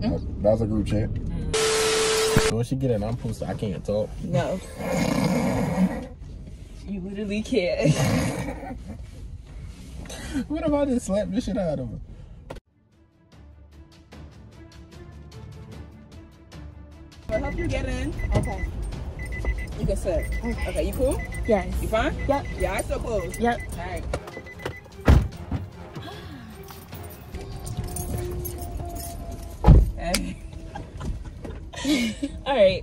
Mm. That's a group chat. Mm. So when she get in, I'm supposed to, I can't talk. No. you literally can't. what if I just slap the shit out of her? I'll help you get in. Okay. You can sit. Okay, you cool? Yes. You fine? Yep. Yeah, I still closed. Yep. All right. Hey. All right.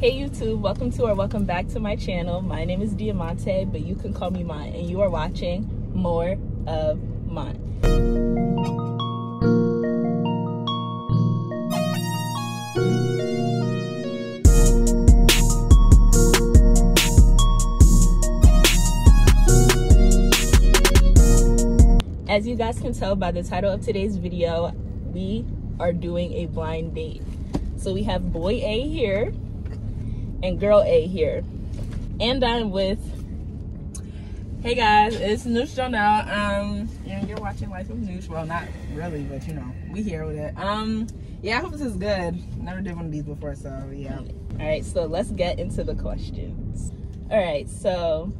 Hey YouTube, welcome to or welcome back to my channel. My name is Diamante, but you can call me Mant, and you are watching more of Mant. As you guys can tell by the title of today's video, we are doing a blind date. So we have boy A here and girl A here. And I'm with Hey guys, it's Noosh Jonelle. Um and you're watching Life with Noosh. Well not really, but you know, we here with it. Um yeah, I hope this is good. Never did one of these before, so yeah. Alright, so let's get into the questions. Alright, so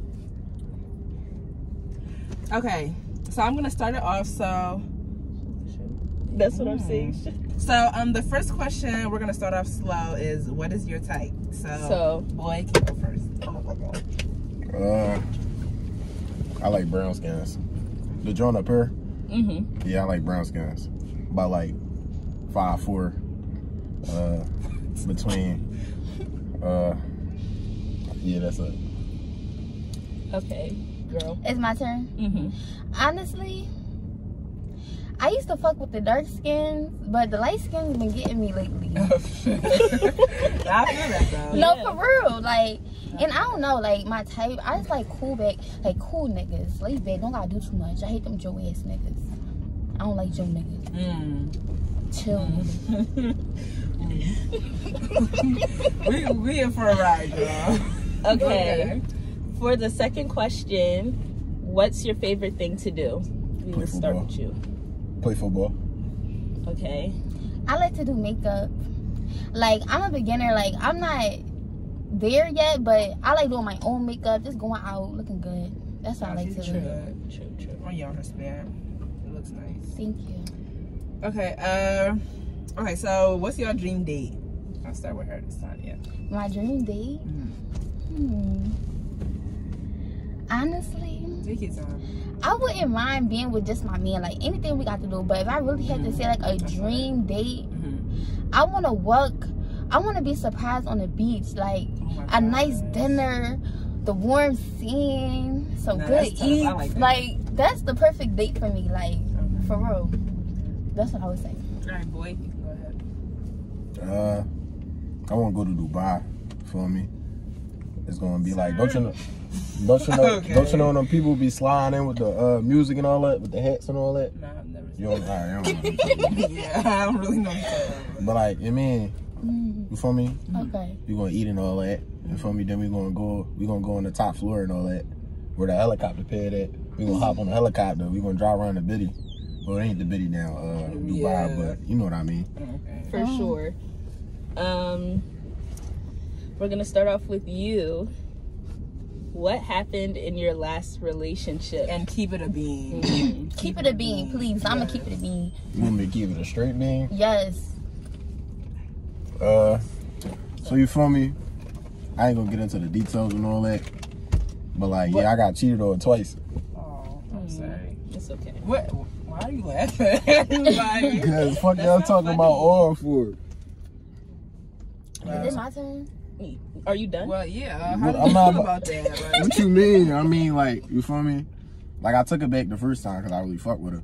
Okay, so I'm gonna start it off so that's what I'm saying. So um the first question we're gonna start off slow is what is your type? So, So- boy can go first. Uh, I like brown skins. The joint up here, Mm-hmm. yeah, I like brown skins. About like five four. Uh, between. Uh, yeah, that's it. Okay, girl. It's my turn. Mm-hmm. Honestly, I used to fuck with the dark skins, but the light skins been getting me lately. I feel that though. No, Yeah. for real. Like, and I don't know, like my type. I just like cool back, like cool niggas. Lay back, don't gotta do too much. I hate them Joe ass niggas. I don't like Joe niggas. Mm. Chill. we we in for a ride, girl. Okay. For the second question, what's your favorite thing to do? We will start with you. Play football. Okay. I like to do makeup. Like I'm a beginner. Like I'm not there yet, but I like doing my own makeup. Just going out looking good. That's what I like to true. do. True, true. On your spare. It looks nice. Thank you. Okay, uh okay, so what's your dream date? I'll start with her this time, yeah. My dream date. Mhm. Hmm. Honestly, Take your time. I wouldn't mind being with just my man. Like anything we got to do. But if I really had to say like a dream date, Mm-hmm. I want to work. I want to be surprised on the beach, like Oh a nice dinner, the warm scene, some Nah, good that's tough. I eats. like Like, that's the perfect date for me. Like Okay. for real. That's what I would say. Alright, boy, you can go ahead. Uh, I want to go to Dubai. Feel me? It's gonna be like, don't you know? Don't you know? Okay. Don't you know them people be sliding in with the uh, music and all that, with the hats and all that? Nah, I've never You don't, all right, I don't know you're talking about. Yeah, I don't really know what you're talking about. But like, I mean, you feel me? okay. We gonna eat and all that. You feel me? Then we gonna go. We gonna go on the top floor and all that, where the helicopter pad at. We gonna hop on the helicopter. We gonna drive around the bitty. Well, it ain't the bitty now, uh, Dubai, Yeah. but you know what I mean. Okay. For Oh. sure. Um we're gonna start off with you. What happened in your last relationship? And keep it a bean. Mhm. Keep it a bean, please. I'm gonna keep it a bean. You want me to keep it a straight bean? Yes. Uh, so you feel me? I ain't gonna get into the details and all that. But like, yeah, I got cheated on twice. Oh, I'm Mm. sorry. It's okay. What? Why are you laughing? Cause fuck y'all talking funny. about oil for. Is it my turn? Are you done? well, yeah. How do I'm you not feel about- about that? Like, What you mean? I mean, like, you feel me? Like, I took it back the first time because I really fucked with her.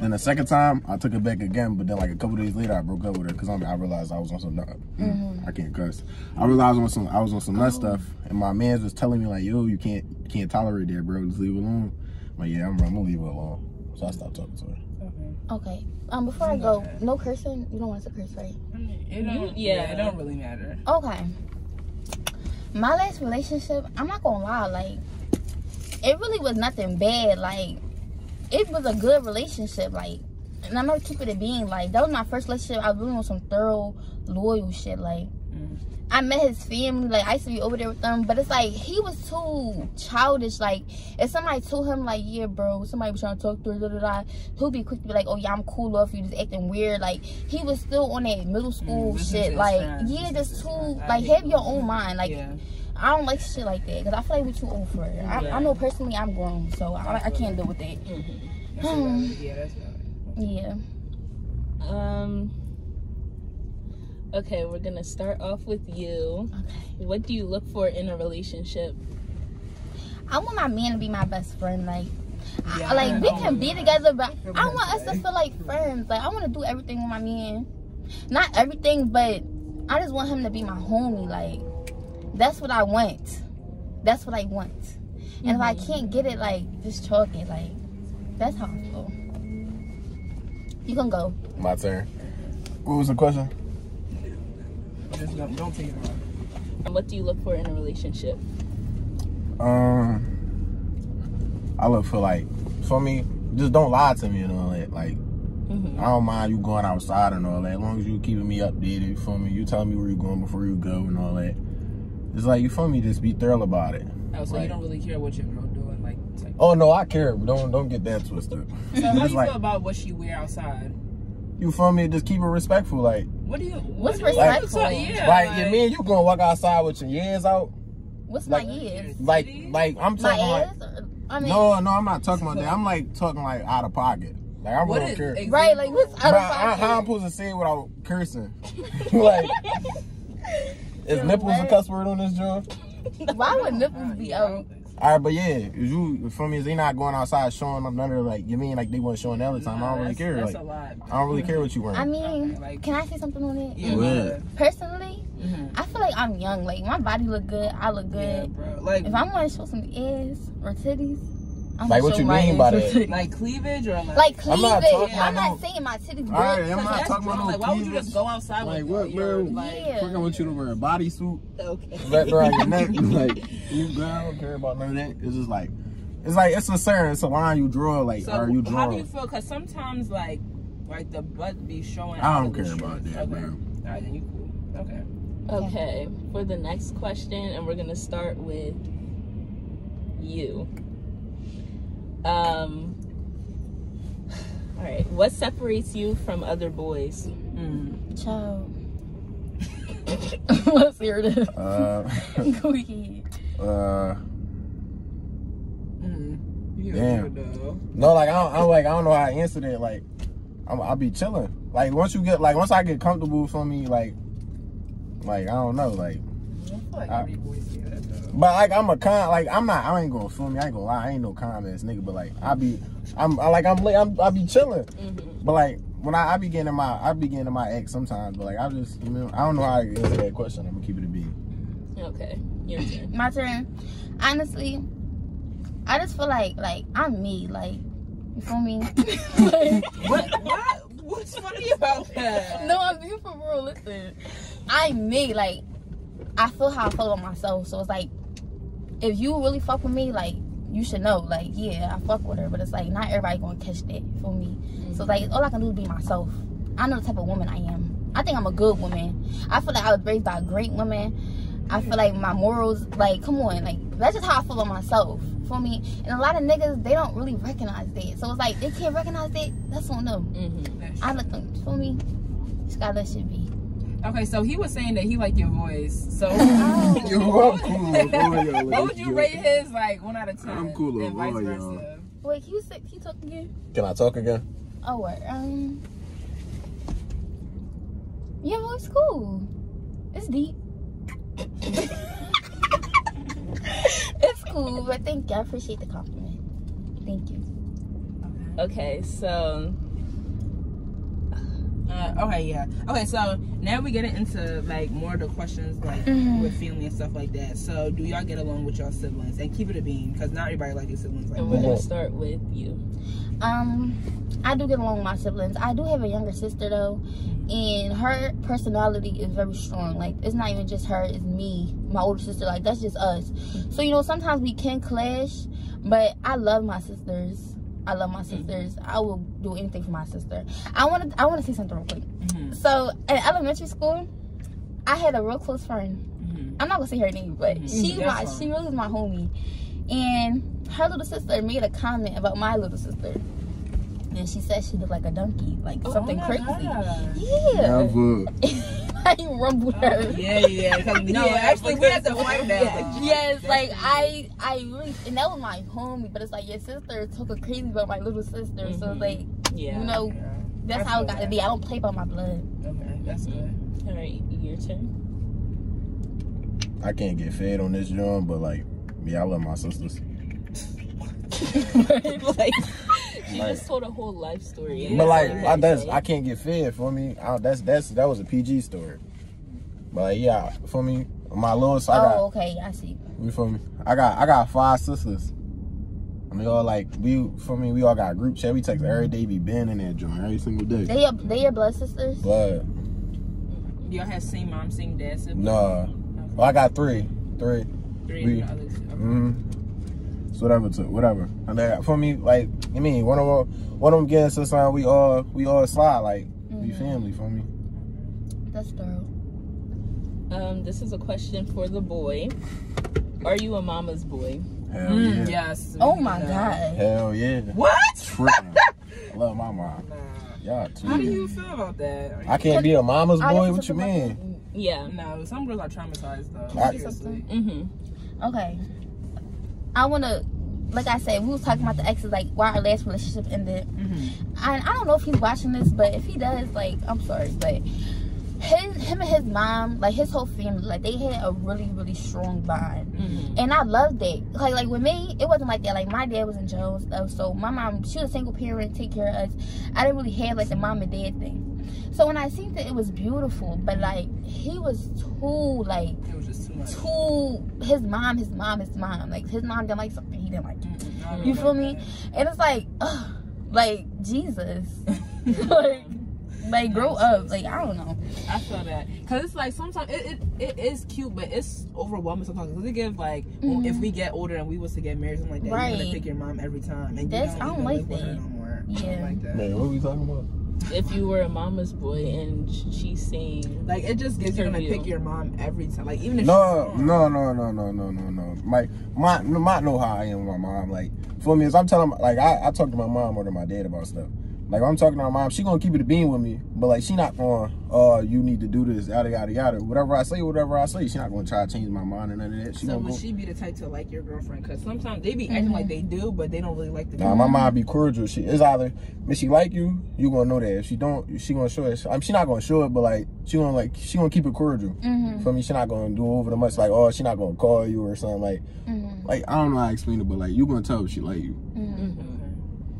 Then the second time, I took it back again, but then like a couple days later, I broke up with her because I, mean, I realized I was on some. nut- Mm, I can't cuss. I realized on some. I was on some nut stuff, and my man's was telling me like, "Yo, you can't can't tolerate that, bro. Just leave it alone." I'm yeah, I'm, I'm gonna leave it alone. So I stopped talking to her. okay. Okay. Um, before I go, no cursing. You don't want us to curse, right? I mean, it don't, Yeah. yeah. it don't really matter. Okay. My last relationship, I'm not gonna lie, like it really was nothing bad. Like it was a good relationship. Like and I'm gonna keep it being. Like that was my first relationship. I was on some thorough, loyal shit. Like Mm. I met his family. Like I used to be over there with them, but it's like he was too childish. Like if somebody told him like, yeah, bro, somebody was trying to talk to her, da, da, da, he'll be quick to be like, oh yeah, I'm cool off you, just acting weird. Like he was still on that middle school Mm, shit. Like yeah, just too. I like have your own mind. Like yeah. I don't like shit like that because I feel like we're too old for it. I, Yeah. I know personally I'm grown, so I, I can't deal with that. That's Hmm. Yeah, that's valid. Yeah. Um. Okay, we're gonna start off with you. Okay. What do you look for in a relationship? I want my man to be my best friend. Like, I- Yeah, like we can be want together, but I want us to feel like friends. Like I want to do everything with my man. Not everything, but I just want him to be my homie. Like that's what I want. That's what I want. And if I mm-hmm. can't get it, like just chalk it. Like that's how I feel. You can go. My turn. What was the question? Just don't, don't take it wrong. And what do you look for in a relationship? Um, I look for like, for me, just don't lie to me and all that. Like, Mm-hmm. I don't mind you going outside and all that. As long as you keeping me updated, for me, you tell me where you're going before you go and all that. It's like you for me, just be thorough about it. Oh, so Like- you don't really care what your girl doing, like. Type. Oh no, I care, don't don't get that twisted. So how do you like feel about what she wear outside? You feel me, just keep it respectful. Like, What do you? What's what do you- respectful? yeah, like, you mean you gonna walk outside with your ears out? What's Like- my ears? Like, like I'm My talking like. I mean, No, no, I'm not talking about that. I'm like talking like out of pocket. Like I What don't care. example? right? Like what's out Bro, of I, how I'm supposed to say it without cursing? like, is Yeah, nipples a cuss word on this job? Why would nipples be out? Don't think so. All right, but yeah, if you for me, is they not going outside showing them none of like you mean like they weren't showing the other time? I don't really care. That's Like a lot. I don't really care what you wearing. I mean, like- can I say something on it? Yeah, What? but- Personally, mhm. I feel like I'm young. Like my body look good. I look good. Yeah, good. bro. Like, If I'm gonna show some ass or titties, I'm Like, what you mean by that? like cleavage or like. Like I'm cleavage. not talking I'm not saying my titties. All right, I'm not that's talking about wrong. no Like, why would you just go outside Like with what, your, bro? Like, Yeah. Fuck, I want you to wear a bodysuit Okay. wrapped around your neck. Like you, girl, I don't care about none of that. It's just like. It's like it's a certain it's a line you draw like So are you drawing? how do you feel? Cause sometimes like, like the butt be showing. I don't of the care about that, okay. bro. All right, then you cool. Okay. Okay. For the next question, and we're gonna start with you. Um. All right. What separates you from other boys? Mm. Child. Let's hear this. Uh, Go ahead. uh. Mm. You Damn. weirdo. No, like I don't, I'm like I don't know how to answer that. Like I'm, I'll be chilling. Like once you get like once I get comfortable for me, like like I don't know, like I but like I'm a con like I'm not I ain't gonna feel me. I ain't gonna lie. I ain't no con ass nigga. But like I be I'm I, like I'm lit. I'm I be chilling. Mm-hmm. But like when I, I be getting my I be getting my ex sometimes. But like I just you know I don't know how to answer that question. I'm gonna keep it a B. Okay. Your turn. My turn. Honestly, I just feel like like I'm me. Like you feel me? Like, What? What? What's funny about that? no, I'm being for real. Listen, I'm me. Like I feel how I feel about myself. So it's like if you really fuck with me, like you should know. Like yeah, I fuck with her, but it's like not everybody gonna catch that for me. So it's like all I can do is be myself. I know the type of woman I am. I think I'm a good woman. I feel like I was raised by a great woman. I feel like my morals, like, come on, like that's just how I feel about myself. For me, and a lot of niggas, they don't really recognize that. So it's like they can't recognize that. That's on them. Mm-hmm. I let them. For me, just gotta let shit be. Okay, so he was saying that he liked your voice. So Oh. Yo, I'm cool with what would you rate his like one out of ten? I'm cool with and vice versa. y'all. Wait, can you say, can you talk again? Can I talk again? Oh, what? Um, yeah, well, it's cool. It's deep. it's cool, but thank you. I appreciate the compliment. Thank you. Okay. So. Uh, okay, yeah. Okay, so now we get into like more of the questions like Mhm. with family and stuff like that. So do y'all get along with y'all siblings and keep it a bean because not everybody like their siblings like And we're gonna start with you. Um, I do get along with my siblings. I do have a younger sister though, and her personality is very strong. Like it's not even just her; it's me, my older sister. Like that's just us. So you know, sometimes we can clash, but I love my sisters. I love my sisters. I will do anything for my sister. I want to. I want to say something real quick. Mhm. So in elementary school, I had a real close friend. Mhm. I'm not gonna say her name, but Mhm. she That's my fine. she really was my homie, and her little sister made a comment about my little sister, and she said she looked like a donkey, like Oh something my crazy. God. Yeah, Never. I rumbled her. Yeah, yeah. 'cause No, Yeah, actually, we had to because- fight that. Yes, like I, I really, and that was my homie. But it's like your sister took a crazy about my little sister, so Mhm. it's like Yeah. you know Yeah. that's I how it got to be. I don't play by my blood. Okay, that's good. All right, your turn. I can't get fed on this joint, but like, yeah, I love my sisters. like, she Like- just told a whole life story. But like, I, that's I'm can't get fed for me. I, that's that's that was a PG story. But like, yeah, for me, my little so I got Oh, okay, I see. you feel me. I got I got five sisters. And we all like we for me we all got a group chat. We text mm-hmm. every day. We been in that joint every single day. They your, they your blood sisters. But Y'all have same mom, same dad, sibling? nah, well, I got three, three. Three we- of the others. Okay. Mm-hmm. So whatever, to whatever. And then for me, like I mean, one of them, one of them getting to something. We all we all slide like we Mhm. family for me. That's thorough. Um, this is a question for the boy. Are you a mama's boy? Hell Mm, yeah. yes. Oh my No. god. Hell yeah. What? Tripping. I love my mom. Nah. Y'all too. How do you feel about that? I can't be a mama's boy. What you a fucking- mean? Yeah. No, some girls are traumatized though. I- Obviously. Mm-hmm. Okay. I wanna, like I said, we was talking about the exes, like why our last relationship ended. Mm-hmm. And I don't know if he's watching this, but if he does, like, I'm sorry, but his him and his mom, like his whole family, like they had a really, really strong bond. Mm-hmm. And I loved it. Like like with me, it wasn't like that. Like my dad was in jail and stuff. So my mom, she was a single parent, take care of us. I didn't really have like the mom and dad thing. So when I seen that it was beautiful, but like he was too like It was just too much. too his mom, his mom, his mom. Like his mom didn't like didn't like. it. Mm-mm, You mm-hmm. feel me? And it's like, ugh, like Jesus, like, like grow up. Like I don't know. I feel that because it's like sometimes it, it, it is cute, but it's overwhelming sometimes. Because it give like well, if mm-hmm. we get older and we was to get married, something like that, you're gonna pick your mom every time, and you That's- don't I don't like live with her that. no more. I don't Yeah. like that. Man, what are we talking about? If you were a mama's boy and she's saying, Like it just gives you gonna pick your mom every time. Like even if No, she's no, no, no, no, no, no, no. My, my, my know how I am with my mom. Like for me, is I'm telling, like I, I talk to my mom or to my dad about stuff. Like I'm talking to my mom, she gonna keep it a bean with me, but like she not going, oh, you need to do this, yada yada yada. Whatever I say, whatever I say, she not gonna try to change my mind and none of that. She So would go. she be the type to like your girlfriend? Because sometimes they be acting Mhm. like they do, but they don't really like the. Nah, my mom be cordial. She is either if she like you, you gonna know that. If she don't, she gonna show it. I mean, she not gonna show it, but like she gonna like she gonna keep it cordial. Mm-hmm. For me, she not gonna do over the much. Like oh, she not gonna call you or something. Like Mm-hmm. like I don't know how to explain it, but like you gonna tell if she like you. Mm-hmm.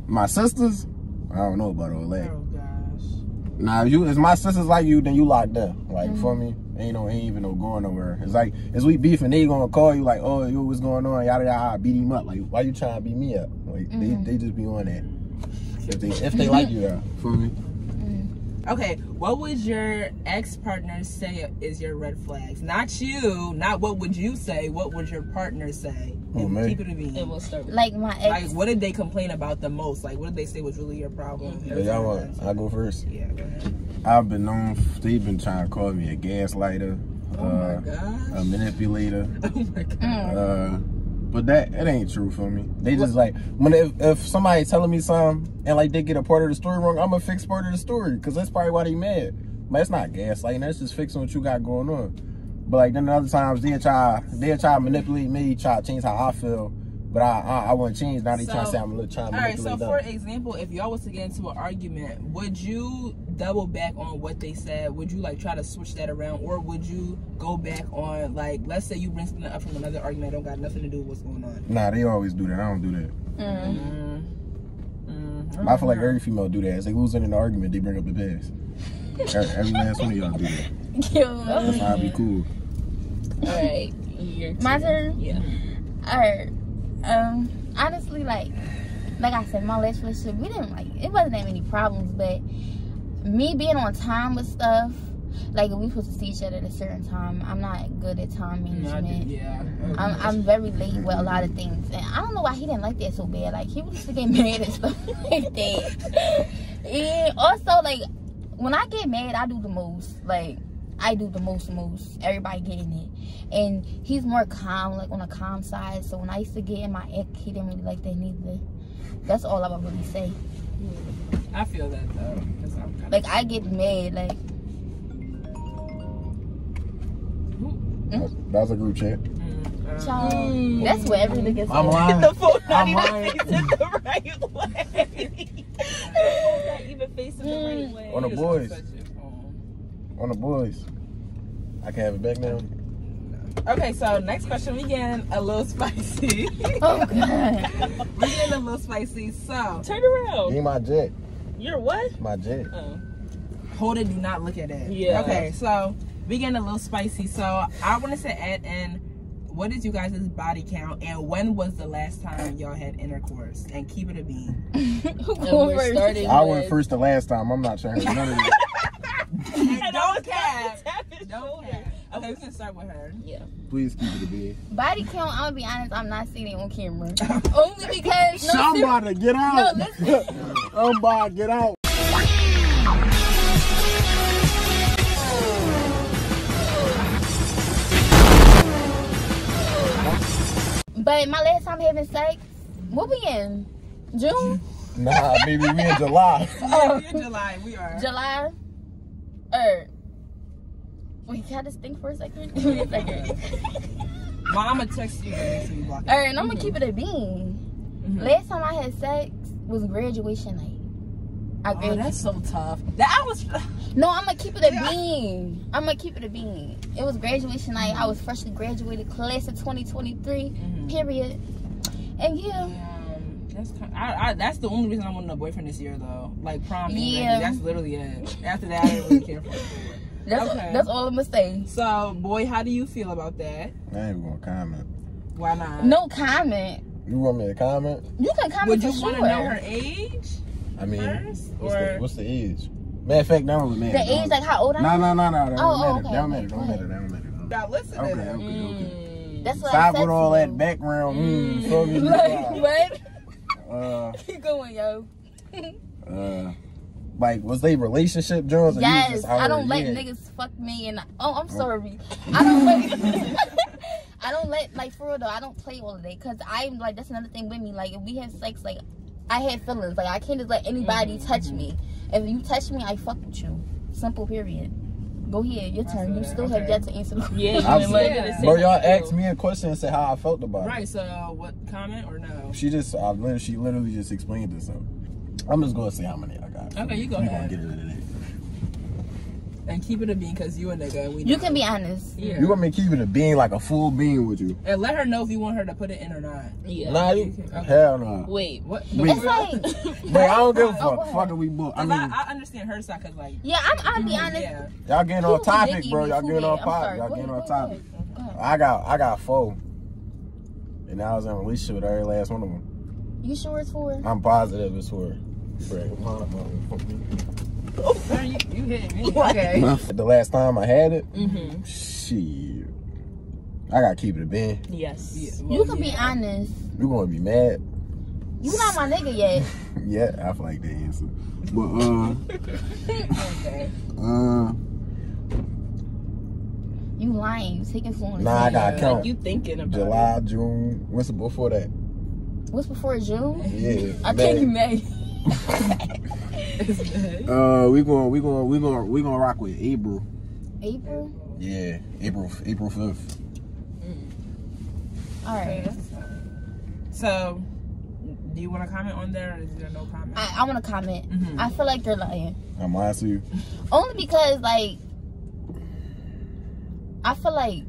My sisters, I don't know about all that. Oh gosh. Now, if you, if my sisters like you, then you locked up. Like Mm-hmm. for me, ain't no, ain't even no going nowhere. It's like, as we beefing, they gonna call you like, oh, yo, what's going on? Yada yada. Beat him up. Like, why you trying to beat me up? Like Mhm. they, they just be on that. If they, if they like you, though, for me. Okay, what would your ex partner say is your red flags? Not you. Not what would you say. What would your partner say? Oh, man. Keep it a bean. and we'll start with Like my Like, ex. what did they complain about the most? Like, what did they say was really your problem? Yeah, y'all want? I go first. Yeah, go ahead. I've been known. They've been trying to call me a gaslighter, Oh uh, my gosh. a manipulator. oh my god. Mm. Uh, but that it ain't true for me. They just like when if, if somebody telling me something and like they get a part of the story wrong, I'm gonna fix part of the story because that's probably why they mad. But it's not gaslighting. That's just fixing what you got going on. But like then the other times they try they try to manipulate me, try to change how I feel. But I I, I wouldn't change. Now they trying to So- say I'm a little to All right, so manipulate for example, if y'all was to get into an argument, would you double back on what they said? Would you like try to switch that around, or would you go back on like, let's say you bring something up from another argument, that don't got nothing to do with what's going on? Nah, they always do that. I don't do that. Mm. Mm. Mm. I feel like every female do that. It's like losing in an argument, they bring up the past. every, every last one of y'all do that. Yo. That's how I be cool. all right. Your My turn. Yeah. Alright. Um. Honestly, like, like I said, my last relationship, we didn't like. It wasn't that many problems, but me being on time with stuff, like we supposed to see each other at a certain time, I'm not good at time management. yeah. I'm, I'm very late with a lot of things, and I don't know why he didn't like that so bad. Like he used to get mad and stuff like that. And also, like when I get mad, I do the most. Like I do the most, most. Everybody getting it, and he's more calm, like on a calm side. So when I used to get in my ick, he didn't really like that neither. That's all I would really say. I feel that though. I'm Like I get mad, like That's, that's a group chat. Mm, uh. That's what every nigga I'm lying. the phone not I'm even lying. the right way. the phone not even facing the right way. On the boys. touch your phone. On the boys. I can have it back now. Okay, so next question we getting a little spicy. Oh god. we getting a little spicy. So Turn around. Give my jet. You're what? My jet. Oh. hold it, do not look at it. Yeah. Okay, so we getting a little spicy. So I want to say add in what is you guys' body count and when was the last time y'all had intercourse? And keep it a bean. Who And we're first? starting I with- went first the last time. I'm not trying to none of that. And And don't was cap. about to tap his Don't cap. Okay, we can start with her. Yeah. Please keep it a bed. Body count, I'm gonna be honest, I'm not seeing it on camera. Only because no, Somebody get out. No, listen. Somebody get out. But my last time having sex, what we in? June? Nah, baby, we in July. Yeah, oh, we in July. We are. July? Or wait, can I just think for a second? Give me a second. Mom, I'm gonna text you. You. Alright, and I'm gonna keep it a bean. Mhm. Last time I had sex was graduation night. I Oh, that's so tough. That was. no, I'm gonna keep it a Yeah. bean. I'm gonna keep it a bean. It was graduation night. I was freshly graduated, class of 2023. Mhm. Period. And yeah, Um, that's kind I, I, that's the only reason I wanted a boyfriend this year though. Like prom. Yeah. That's literally it. After that, I didn't really care for it. that's Okay. that's all I'm gonna say. So, boy, how do you feel about that? I ain't gonna comment. Why not? No comment. You want me to comment? You can comment Would you for want sure. to know her age? I mean, First, what's, or- the, what's the age? Matter of fact, that don't matter. The age, like how old I No, am? no, no, no. That Oh, don't oh, matter. okay, That don't okay, matter. go Don't ahead. matter. That don't matter. Now listen Okay, to okay, them. okay. That's what I Stop said with all that background. Mm, feel me? Like, what? Uh, Keep going, yo. uh, like, was they relationship Jones? or you Yes, just I don't let Yeah. niggas fuck me and oh, I'm sorry. I don't let I don't let like for real though. I don't play all of that because I'm like that's another thing with me. Like if we have sex, like I had feelings. Like I can't just let anybody Mm-hmm. touch me. If you touch me, I fuck with you. Simple. Period. Go ahead, your turn. You that. still have yet to answer the question. Yeah, you I'm ain't saying- gonna say Bro, y'all asked me a question and said how I felt about it. Right. So, what comment or no? She just, I literally, she literally just explained it. So I'm just gonna say how many I got. Okay, you go we ahead. gonna get into that. And keep it a bean because you a nigga. And we You know. can be honest. Yeah. You want me to keep it a bean like a full bean with you? and let her know if you want her to put it in or not. Yeah. Nah, you, Okay. hell no. Wait. What? Wait. It's like But I don't give a Oh, fuck. go ahead. Fuck it, we book. I I, mean, I, understand her side because like yeah, I'm. I'm be honest. yeah. y'all getting Who off topic, Nicki bro. Y'all getting be? off topic. Y'all getting ahead, off go topic. Go. I got, I got four, and I was in a relationship with every last one of them. You sure it's four? I'm positive it's for. Greg, Girl, you, you hit me. Okay. The last time I had it, Mm-hmm. shit, I gotta keep it a bean. Yes. Yeah, You well, can be honest. You're gonna be mad? You not my nigga yet. yeah, I feel like that answer. But uh, Okay. uh, You lying. You taking fluent. nah, I gotta Yeah. count. Like you thinking about July, June. What's it before that? What's before June? Yeah, I May. can't May. It's bad. Uh, we going, we going, we going, we going to rock with April. April. Yeah, April, April fifth. All Okay, right. that's fine. So, do you want to comment on there, or is there no comment? I, I want to comment. Mhm. I feel like you're lying. I'm lying to you. Only because like I feel like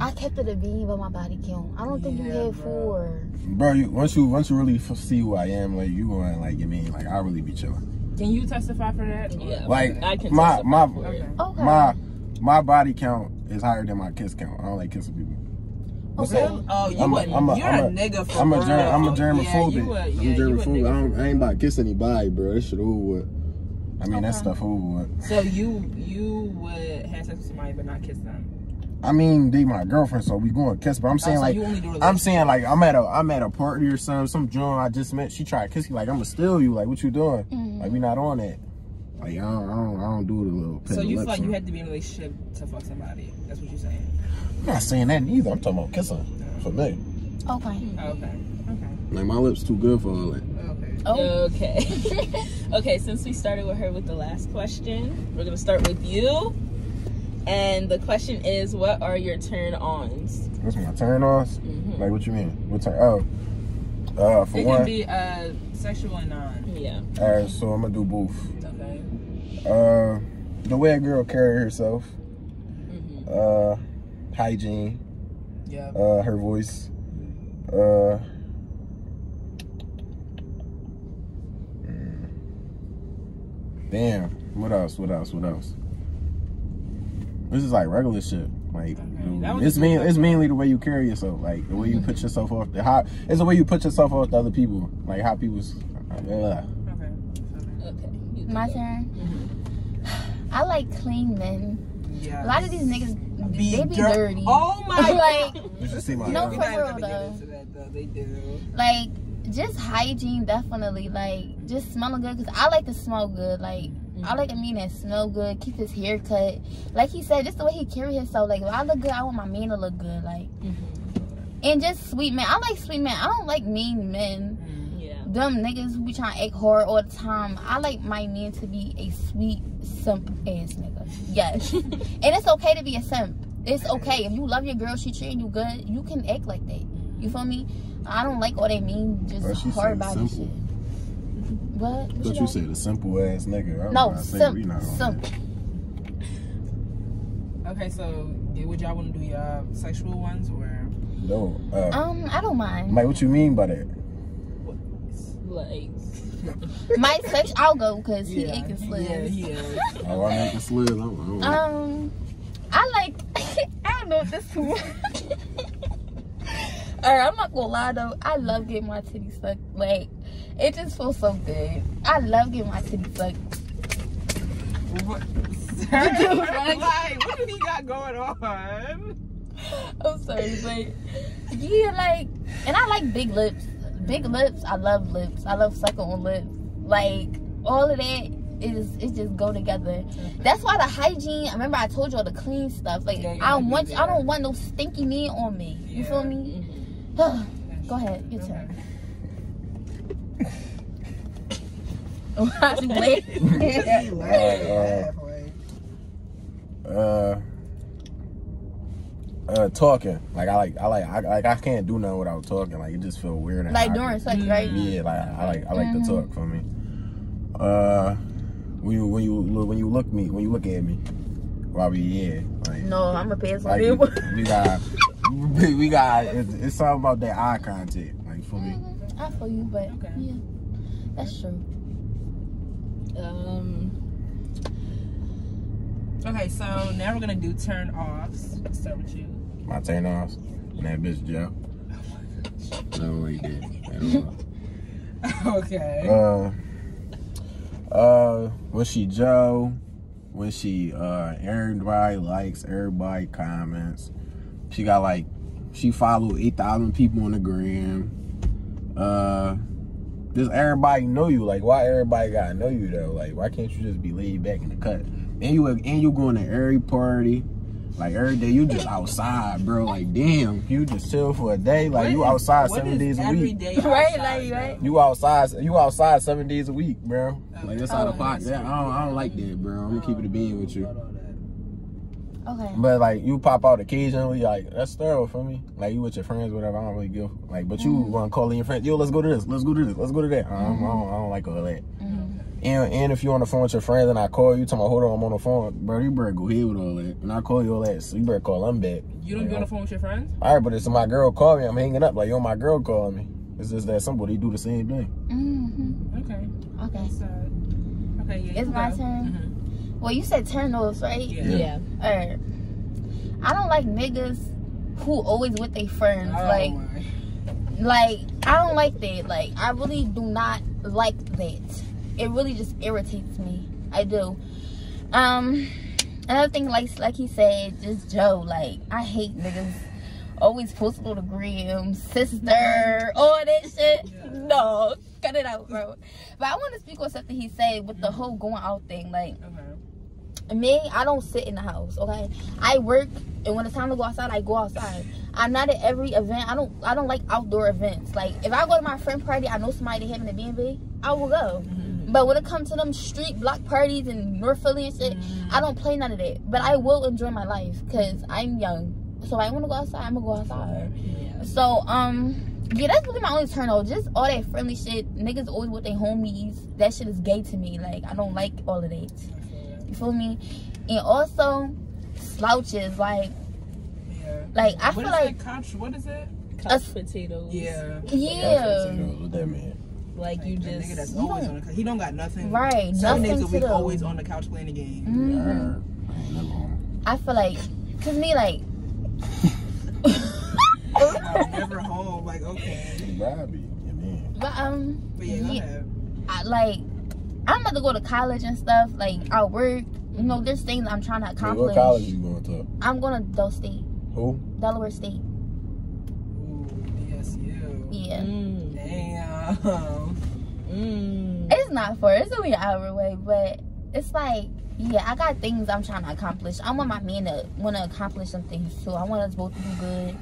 I kept it a bean but my body count. I don't think you Yeah, had bro. four. Bro, you, once you once you really f- see who I am, like you going like you mean like I really be chilling. Can you testify for that? Yeah. Like I can my my for. Okay. Okay. my my body count is higher than my kiss count. I don't like kissing people. What's Okay. up? Oh, you I'm a- a, I'm a- you're I'm a, a- nigga for I'm a real. germ, I'm a Yeah, germophobic. you a, yeah, I'm a you germophobic. I, don't, I ain't about to kiss anybody, bro. This shit over with. I mean, that Okay. stuff over with. So you you would have sex with somebody but not kiss them. I mean, they my girlfriend, so we going to kiss. But I'm saying Oh, so like, you only do I'm saying like, I'm at a I'm at a party or something. Some joint I just met. She tried to kiss me like I'm gonna steal you. Like what you doing? Mhm. Like we not on that. Like I don't I don't, I don't do the little. So you feel like you had to be in a relationship to fuck somebody. That's what you're saying. I'm not saying that neither. I'm talking about kissing for me. Okay. Okay. Okay. Like my lips too good for all that. Okay. Oh. Okay. okay, since we started with her with the last question, we're gonna start with you. And the question is, what are your turn ons? What's my turn offs? Mhm. Like what you mean? What turn? Oh, uh, for It one. can be uh sexual and non. Yeah. all right, so I'm gonna do both. Okay. Uh, the way a girl carry herself. hmm Uh, hygiene. Yeah. Uh, her voice. Uh. mm. Damn. What else? What else? What else? This is like regular shit. Like Okay, that it's a good main, it's mainly the way you carry yourself. Like the way you put yourself off the how it's the way you put yourself off to other people. Like how people's. Uh, Okay. Okay. Okay. My go. turn. Mhm. I like clean men. Yeah. A lot of these niggas, Be they be dir- dirty. Oh my like, You see my. No, for real, though. though. They do. like just hygiene definitely like just smelling good because i like to smell good like i like a man that smell good. Keep his hair cut. Like he said just the way he carry himself like if i look good i want my man to look good like. Mhm. and just sweet man. I like sweet men i don't like mean men. Mm. Yeah. them niggas who be trying to act hard all the time. I like my man to be a sweet simp ass nigga. Yes. And it's okay to be a simp. It's okay. If you love your girl she treating you good you can act like that. You feel me? I don't like all they mean just Well, she hard said body simple. shit. What? I What thought you got? said a simple ass nigga. I No, about to simp, not on simp. Okay, so yeah, would y'all want to do your sexual ones or? No. Uh, Um, I don't mind. Mike, what you mean by that? Like. My sex, I'll go because he Yeah, aching yeah, slims. he is. Oh, I make a slid. I don't know. Um, I like. I don't know if this. Alright, I'm not gonna lie though. I love getting my titties sucked. Like, it just feels so good. I love getting my titties sucked. What? like, what do he got going on? I'm sorry, but yeah, like, and I like big lips. Big lips, I love lips. I love sucking on lips. Like, all of that is it just go together. That's why the hygiene. I remember I told y'all the clean stuff. Like, Yeah, I want. I don't want no stinky meat on me. You feel me? Mhm. Go ahead, your Okay. Turn. Why you laughing? Uh, uh, uh, talking. Like I like, I like, I like, I can't do nothing without talking. Like it just feel weird. And like awkward. during sex, right? Yeah, like I like, I like Mhm. to talk for me. Uh, when you when you look when you look me when you look at me while we yeah, like, No, I'm a pass on like you. we got we, we got it's, it's something about that eye contact. Like for me, Mhm, I feel you, but Okay. yeah, that's true. Um. Okay, so now we're gonna do turn offs. Let's start with you. my turn off. And that bitch Joe. I don't like that. I don't. Okay. Uh, uh, when she Joe, when she uh, everybody likes, everybody comments. She got like, she followed eight thousand people on the gram. Uh, just everybody know you. Like, why everybody gotta know you though? Like, why can't you just be laid back in the cut? And you and you going to every party. Like every day, you just outside, bro. Like, damn, you just chill for a day. Like, you What is- outside what seven days a every week. day Right, outside, like, though? right? You outside, you outside seven days a week, bro. Like that's out of pocket. Yeah, I don't, I don't like that, bro. I'm gonna keep it a being with you. Okay. But like you pop out occasionally, like that's thorough for me. Like you with your friends, whatever. I don't really give. Like, but you Mm. want to call in your friends? Yo, let's go to this. Let's go to this. Let's go to that. I don't, I don't, I don't like all that. Mhm. And and if you're on the phone with your friends and I call you, tell me, hold on, I'm on the phone, bro. You better go ahead with all that. And I call you all that, so you better call I'm back. You don't Like, be on the phone with your friends? All right, but it's my girl call me, I'm hanging up. Like yo, my girl calling me. It's just that somebody do the same thing. Mhm. Okay. Okay. So, okay, yeah. It's my go. turn? Well, you said turn offs, right? Yeah. Yeah. Alright. I don't like niggas who always with their friends. Oh, like, my. like I don't like that. Like, I really do not like that. It really just irritates me. I do. Um, another thing, like like he said, just Joe. Like I hate niggas always posting on the gram, sister, all that shit. No, cut it out, bro. But I want to speak on something he said with the whole going out thing. Like Okay. Me, I don't sit in the house. Okay, I work, and when it's time to go outside, I go outside. I'm not at every event. I don't. I don't like outdoor events. Like if I go to my friend party, I know somebody having a B&B, I will go. But when it comes to them street block parties in North Philly and shit, I don't play none of that. But I will enjoy my life because I'm young. So I want to go outside. I'm gonna go outside. So um, yeah, that's really my only turn off. Just all that friendly shit. Niggas always with their homies. That shit is gay to me. Like I don't like all of that. You feel me? And also slouches. Like Yeah. like I What feel is like that couch? What is it? Couch potatoes. Yeah. yeah. What that mean? Like you just nigga that's You always don't- on the couch. He don't got nothing. Right, Seven days nothing a to week, always on the couch playing the game. Mhm. Yeah, I ain't never home. I feel like cause me like I'm never home. Like okay. Robbie, you mean? but um But yeah, go Yeah. ahead. I like I'm about to go to college and stuff. Like I work, you know, there's things I'm trying to Hey, accomplish. what college you going to? I'm going to Del State, Who? Delaware State. Ooh, DSU. Yeah. Mm, Damn. mm. It's not far. It's only an hour away, but it's like, yeah, I got things I'm trying to accomplish. I want my man to want to accomplish some things too. I want us both to do good.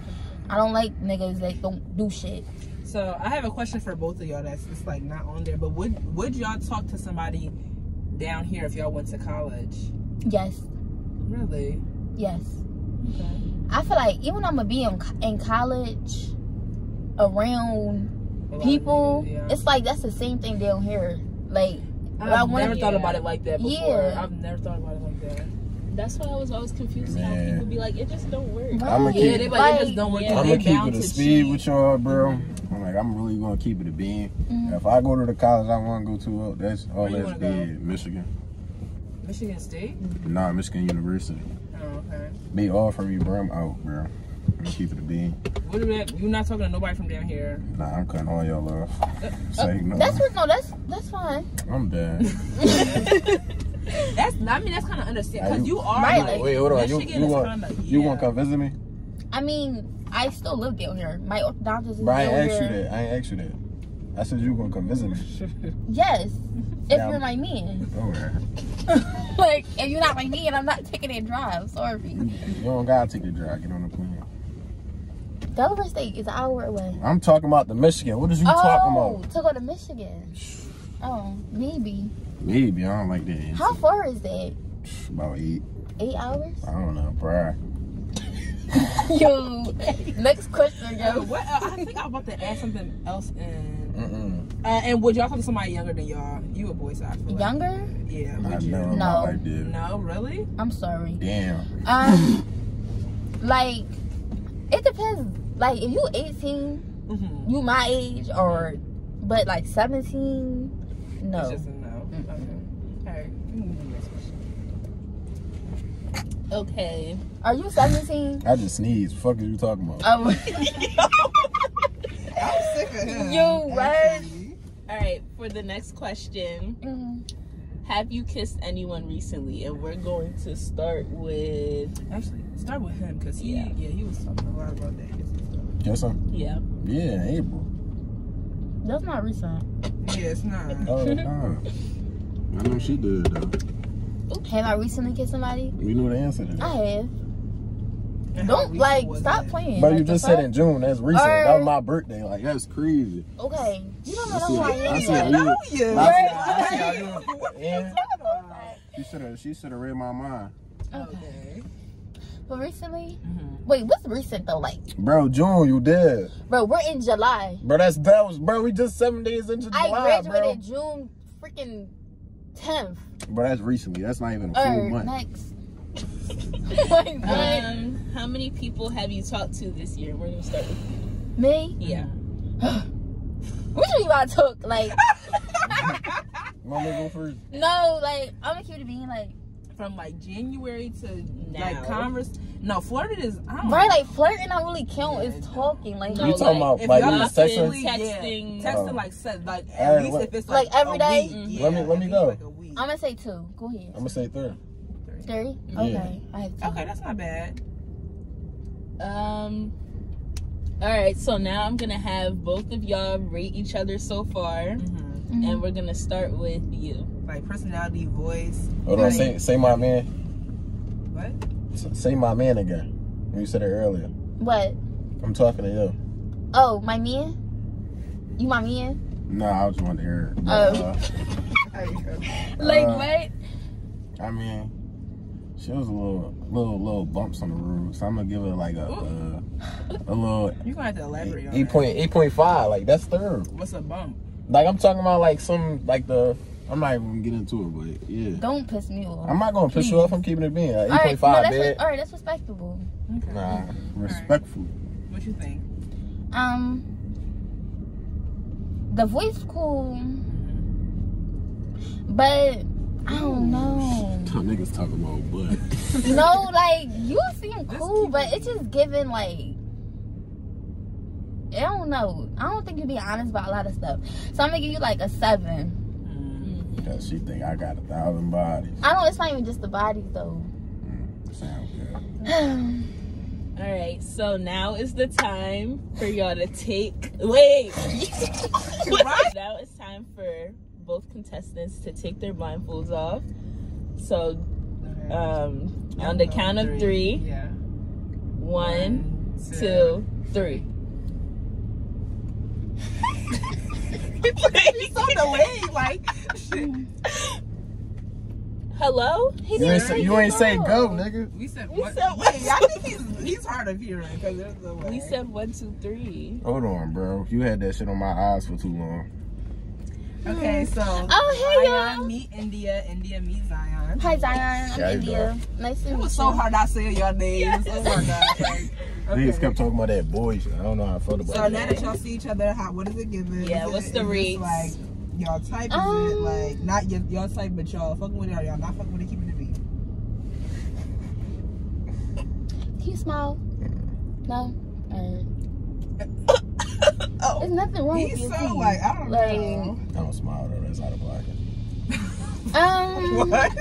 I don't like niggas that don't do shit. So I have a question for both of y'all. That's just like not on there. But would would y'all talk to somebody down here if y'all went to college? Yes, Really? yes. Okay. I feel like even I'm gonna be in, in college around A lot of people, niggas, yeah. it's like that's the same thing down here. Like, I've I never thought about it like that before. Yeah. I've never thought about it like that. That's why I was always confused how people be like, it just don't work. I'ma right, keep- Yeah, they like, it just don't work. Yeah. out. I'm gonna keep it a speed cheat. with y'all, bro. I'm like, I'm really gonna keep it a bean. Mhm. If I go to the college I want to go to, uh, that's all Where that's wanna go? Michigan, Michigan State. nah, Michigan University. Oh, okay. Be all for me, bro. I'm out, bro. I'm gonna keep it a bean. What are that? You're not talking to nobody from down here. Nah, I'm cutting all y'all off. Say no. That's what, no, that's that's fine. I'm done. That's. I mean, that's kind of understandable because you- you are. Right, like, like- Wait, hold on. You Michigan you is want kinda- you yeah. want to come visit me? I mean, I still live down here. My orthodontist is Bro, I down ain't asked you that. I ain't asked you that. I said you gonna come visit me. Yes, if Yeah. you're my man. Okay. like, if you're not my man, I'm not taking that drive. Sorry. You don't gotta take the drive. Get on the plane. Delaware State is an hour away. I'm talking about the Michigan. What is you talking oh, about? to go to Michigan. Oh, maybe. Maybe I don't like that. How far is that? About eight. Eight hours? I don't know, bro. Yo, next question, Uh, yo. what? Uh, I think I'm about to add something else in. Mm-mm. Uh, and would y'all talk to somebody younger than y'all? You a boy, so I feel like- Younger? Yeah. I Would you? never No. my did. No, really? I'm sorry. Damn. Um, like, it depends. Like, if you 18, Mm-hmm. you my age, or, but like 17, It's no. just a no. Mm. Okay. All right. we can move to the next question. Okay. Are you 17? I just sneezed. Fuck are you talking about? Oh, I'm sick of him. you what? All right. For the next question, Mhm. have you kissed anyone recently? And we're going to start with Actually, start with him because he, Yeah. yeah. he was talking a lot about that. Yes, sir. yeah. Yeah, in April. That's not recent. Yeah, it's not. oh, the. I know she did though. Have I recently kissed somebody? We knew the answer to that. I have. And Don't like stop that? playing. But Like, you just said fuck? in June. That's recent. Or- that was my birthday. Like that's crazy. Okay, you don't I know see who I it. I am. see know you. I see, Right. How you. Yeah. She should have. She should have read my mind. Okay. But recently, Mm-hmm. wait, what's recent though? Like, Bro, June, you did. bro, we're in July. Bro, that's that was bro. We just seven days into July. I July, graduated June freaking tenth. bro. Bro, that's recently. That's not even a full Or month. next. like. Um, how many people have you talked to this year? We're gonna start with you. Me? Yeah. What you mean by talk? Like, You want go first? no, like I'm gonna keep being like, From like January to Now. like converse. No, flirted is. I don't right? know. Like flirting, don't really count. Is talking. Like, No, You talking like, about if like y'all you not was texting? feeling- Texting. Texting Oh. like set like Hey, at least what- if it's Like like, every a day? week, Mhm. yeah, Let me- let me least go. Like. I'm gonna say two. Go ahead. I'm gonna say three. Three. Yeah. Okay. I have two. Okay, that's not bad. Um. All right, so now I'm gonna have both of y'all rate each other so far, hmm Mhm. and we're gonna start with you. Like personality, voice. Hold on, like- say say my man. What? Say my man again. You said it earlier. What? I'm talking to you. Oh, my man. You my man? No, I just wanted to hear it. Oh. Uh, Like Uh, what? I mean, she was a little, little, little bumps on the road, so I'm gonna give her like a, uh, a little You gonna have to elaborate on eight that. point, eight point five. Like that's third. What's a bump? Like I'm talking about like some like the. I'm not even gonna get into it, but yeah. Don't piss me off. I'm not gonna piss you off. I'm keeping it being like all eight right, point five, no, that's bad. all right. That's respectable. Okay. Nah, respectful. What you think? Um, the voice cool, but I don't know. niggas talking about butt. no, like you seem cool, but it's just giving like I don't know. I don't think you be honest about a lot of stuff. So I'm gonna give you like a seven. Cause she think I got a thousand bodies. I don't. It's not even just the bodies though. Sound good. All right, so now is the time for y'all to take. Wait. now it's time for both contestants to take their blindfolds off. So, um, on the count of three, Yeah. one, two, three. He's so delayed, like. shit. Hello? He You ain't say say you ain't say go. go, nigga. We said We what? said Wait. I think he's he's hard of hearing because there's no way. We said one, two, three. Hold on, bro. You had that shit on my eyes for too long. Okay, so. Oh, hey, Zion y'all. meet India. India meet Zion. Hi Zion. I'm Yeah, you India. Nice to meet you. It was you. so hard not saying your names. Oh my god. Like, Niggas okay. kept talking about that boy shit. I don't know how I felt about it. So that. now that y'all see each other, how what is it giving? Yeah, Is what's it, the is this rates? Like y'all type? Is it Um, like not your, your type, but y'all fucking with it? Or y'all not fucking with it? Keeping it beat. Can you smile? No. Alright. Oh, There's nothing wrong with he's your so teeth. like I don't Like, know. I don't smile though. That's out of pocket. Um, What?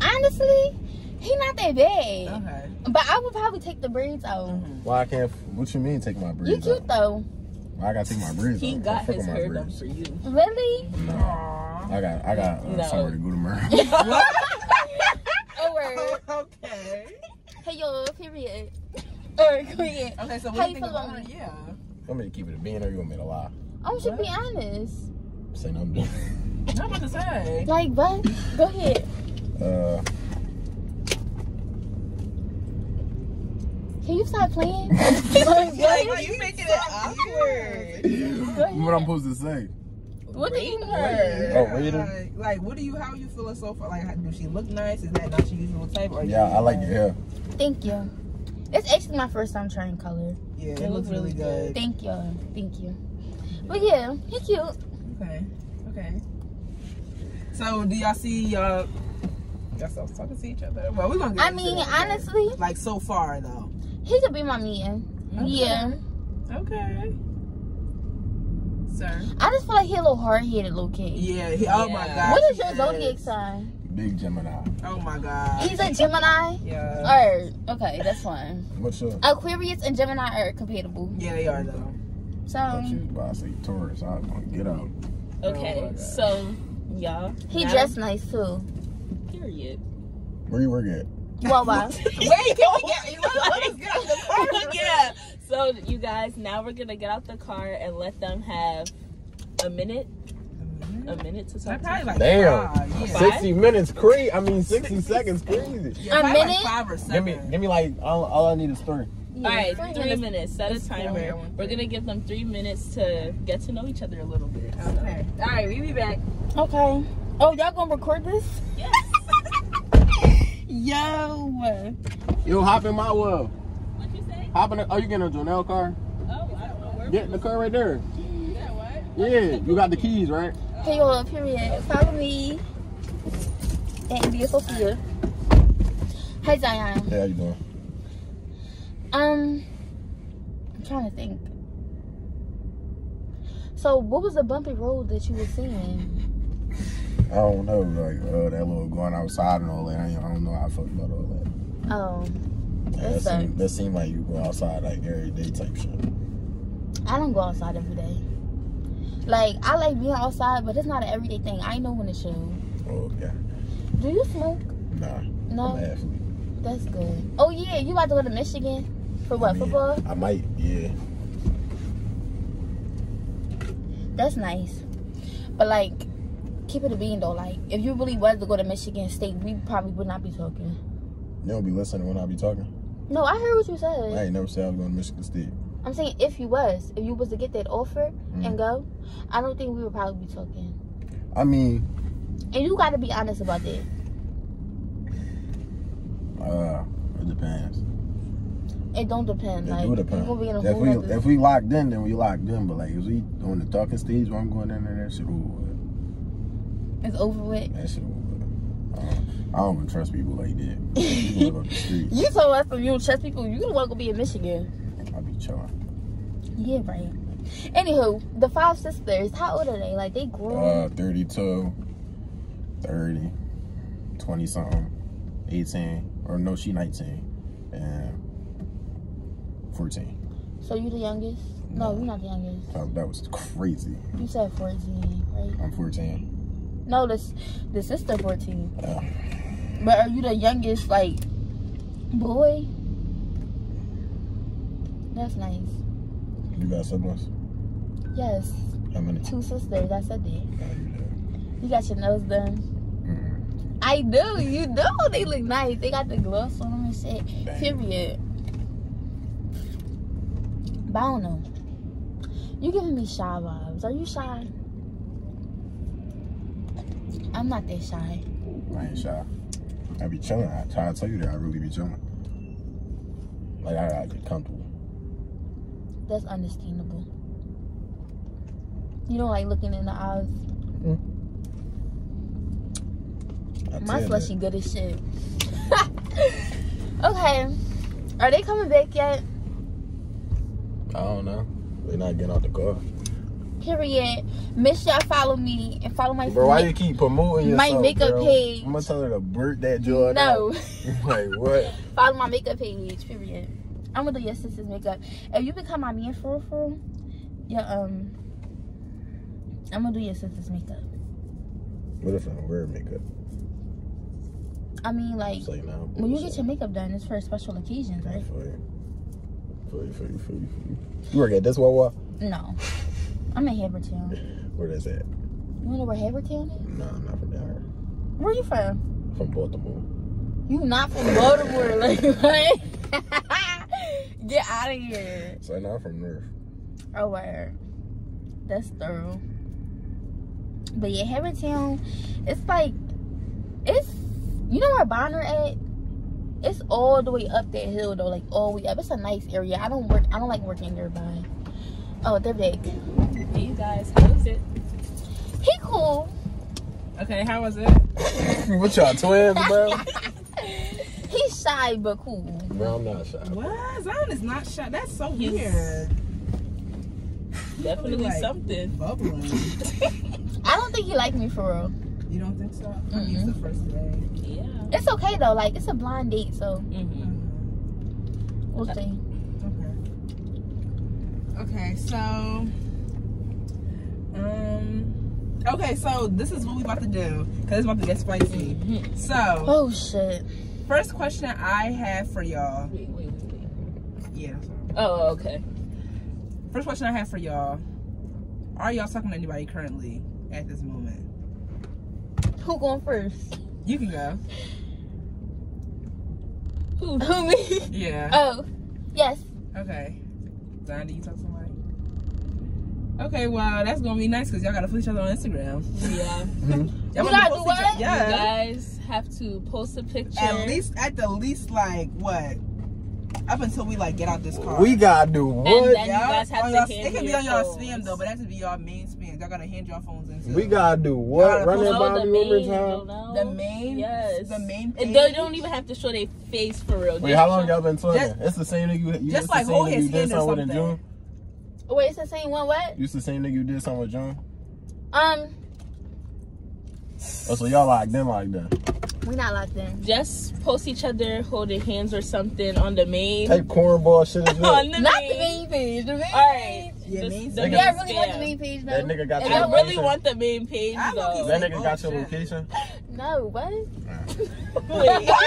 honestly, he not that bad. Okay. But I would probably take the braids out. Why I can't? What you mean? Take my braids? You cute out? though. Why I gotta take my braids He out? got his with hair done for you. Really? No, Aww. I got I got uh, No. somewhere to go tomorrow. Oh word. okay. Hey yo, period. Or period. Okay, so How what do you you think feel about about it? me? Yeah. You want me to keep it a being or you want me to lie? I should be honest. Say no. I'm doing. I'm about to say. Like what? Go ahead. Uh, Can you stop playing? like, Like, what? you making it awkward. What I'm supposed to say? What do you Rate mean? Oh, rate her? Like, like, what do you? How are you feeling so far? Like, how- do she look nice? Is that not your usual type? Or Yeah, you, I like your hair. Thank you. It's actually my first time trying color. Yeah, it, It looks looks really really good. Thank you. Thank you. But yeah, he cute. Okay. Okay. So, do y'all see y'all? Y'all still talking to each other? Well, we're gonna get I mean, that, okay? honestly, like so far though. he could be my man. Yeah. Okay. Sir. I just feel like he a little hard headed little kid. Yeah. He, oh my Yeah. god. What is he your zodiac sign? Big Gemini. Oh my god. He's a Gemini. Yeah. Or okay, that's fine. What's up? Aquarius and Gemini are compatible. Yeah, they are though. So I thought was about to say Taurus. I was gonna get out. Okay, Oh so y'all. he now- dressed nice too. Period. Where you work at? Wawa. Wait, can we get? Let, let us get out the car. yeah. So you guys, now we're gonna get out the car and let them have a minute, a minute to talk. Probably to like Damn. five, yeah. Five? 60 minutes crazy. I mean, 60 seconds crazy. Yeah, A minute? Like five or Give me, give me like all, all I need is three. All right, three three minutes. minutes. Set a timer. We're gonna give them three minutes to get to know each other a little bit. so- Okay. All right, we be back. Okay. Oh, y'all gonna record this? Yes. Yo. Yo, hop in my world. What'd you say? Hop in. The, oh, you getting a Jonelle car? Oh, I don't know where. Get in the car right there. Yeah, what? Yeah, you got the keys, right? Hey yo, period. Follow me. And be a Sophia. Hi Zion. Hey, how you doing? Um I'm trying to think. So what was the bumpy road that you were seeing? I don't know, like uh, that little going outside and all that. I, don't know how I feel about all that. Oh, Yeah, That that, seem, that seem like you go outside like every day type shit. I don't go outside every day. Like I like being outside, but it's not an everyday thing. I know when to chill. Oh yeah, Do you smoke? nah. No, I'm an athlete. that's good. Oh yeah, you about to go to Michigan for what? I mean, football? I might, yeah. That's nice. But like, keep it a bean though. Like, if you really was to go to Michigan State, we probably would not be talking. You don't be listening when I be talking. No, I heard what you said. I ain't never said I was going to Michigan State. I'm saying if you was, if you was to get that offer Mm. and go, I don't think we would probably be talking. I mean, And you got to be honest about that. uh, it depends. It don't depend. It like, do depend. gonna be in a If we nother- if we locked in, then we locked in. But like, if we on the talking stage where I'm going in there, that shit over. with. it's over with. That shit over. with. Uh, I don't even trust people like that. You go up the You told us if you don't trust people, you don't want to be in Michigan. I be chilling. Yeah, right. Anywho, the five sisters, how old are they? Like they grown? Uh, 32, 30, 20 something, 18, or no, she 19, and 14. so you the youngest? No, No. you're not the youngest. Oh, that was crazy. You said 14, right? I'm 14. No, this the sister 14. Yeah. But are you the youngest, like, boy? That's nice. You got siblings? Yes, How many? two sisters. I said that. No, you got your nose done. Mm-mm. I do. You do. They look nice. They got the gloss on them and shit. Dang. Period. But I don't know. You giving me shy vibes. Are you shy? I'm not that shy. I ain't shy. I be chilling. I try to tell you that I really be chilling. Like I gotta get comfortable. That's understandable. You don't like looking in the eyes. I My tell slushy good as shit. okay. Are they coming back yet? I don't know. They're not getting out the car. Period. Make sure y'all follow me and follow my Bro, why you keep promoting yourself, My makeup girl? page. I'm gonna tell her to burn that joint No. like what? follow my makeup page. Period. I'm gonna do your sister's makeup. If you become my man for real, for yeah, um, I'm gonna do your sister's makeup. What if I don't wear makeup? I mean, like, like now. when you get your makeup done, it's for special occasions, right? For you. For you, for you, for you, for you. You work at this Wawa? No. I'm in Havertown. Where that's at? You wanna know where Havertown is? No, I'm not from down here. Where you from? From Baltimore. You not from Baltimore, like what? Get out of here. So now I'm from North. Oh where? That's thorough. But yeah, Havertown, it's like it's you know where Bonner at? It's all the way up that hill though, like all the way up. It's a nice area. I don't work I don't like working nearby. Oh, they're big. Hey, you guys, how is it? He cool. Okay, how was it? what y'all twins, bro? He's shy but cool. bro, I'm not shy. What? Zion is not shy. That's so He's- weird. Definitely like- something. Bubbling. I don't think he like me for real. You don't think so? I mean, it's the first day. Yeah. It's okay though, like it's a blind date, so hmm we'll see. Okay. Okay, so um Okay, so this is what we about to do. Cause it's about to get spicy. Mhm. So Oh shit. First question I have for y'all. Wait, wait, wait, wait. Yeah. Oh, okay. First question I have for y'all. Are y'all talking to anybody currently at this moment? Who going first? You can go. Who? Who me? Yeah. Oh, yes. Okay. Zion, do you talk to somebody? Okay, well, that's gonna be nice because y'all gotta put each other on Instagram. Yeah. Y'all You gotta do what? You guys have to post a picture. At least, at the least, like what? Up until we like get out this car. We gotta do what? And then- you guys have to y'all- hand It can be on y'all spam though, but that should be y'all main spam. Y'all gotta hand y'all phones in. We gotta do what? Gotta Run that by the me one more main, time. no, no. The main, Yes. the main. Page. they don't even have to show their face for real. Wait, how long y'all been talking? It's the same nigga you, you just like hold his hand or something with in something. June? Wait, it's the same one. What? You the same nigga you did something with June? Um, Oh, so y'all locked in like that. We not locked in. Just post each other holding hands or something on the main. Type cornball shit is on it. the Not main. the main page. The main All right. Yeah, The- the. Yeah, I main really want the main page though. That nigga got And your I I'm really location? want the main page though. That nigga got your Bullshit. location. No, what? Wait.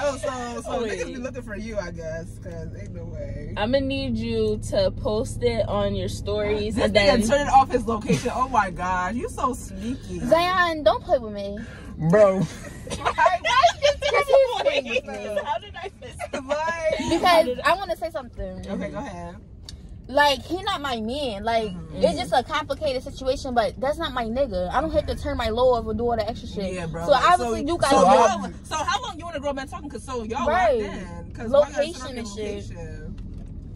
Oh, so so Wait. niggas be looking for you, I guess, cause ain't no way. I'm gonna need you to post it on your stories This and then nigga turning off his location. Oh my god, you so sneaky. Zion, don't play with me. Bro, Because he's playing with me. How did I miss that? Like- Because I want to say something. okay, go ahead. Like he not my man. Like it's just a complicated situation, but that's not my nigga. I don't have to turn my low over do all the extra shit. Yeah, bro. So Like, obviously so- you guys. So, So how, how- so how long you want to grow been talking? Cause so y'all Right. locked in. Cause Location and shit.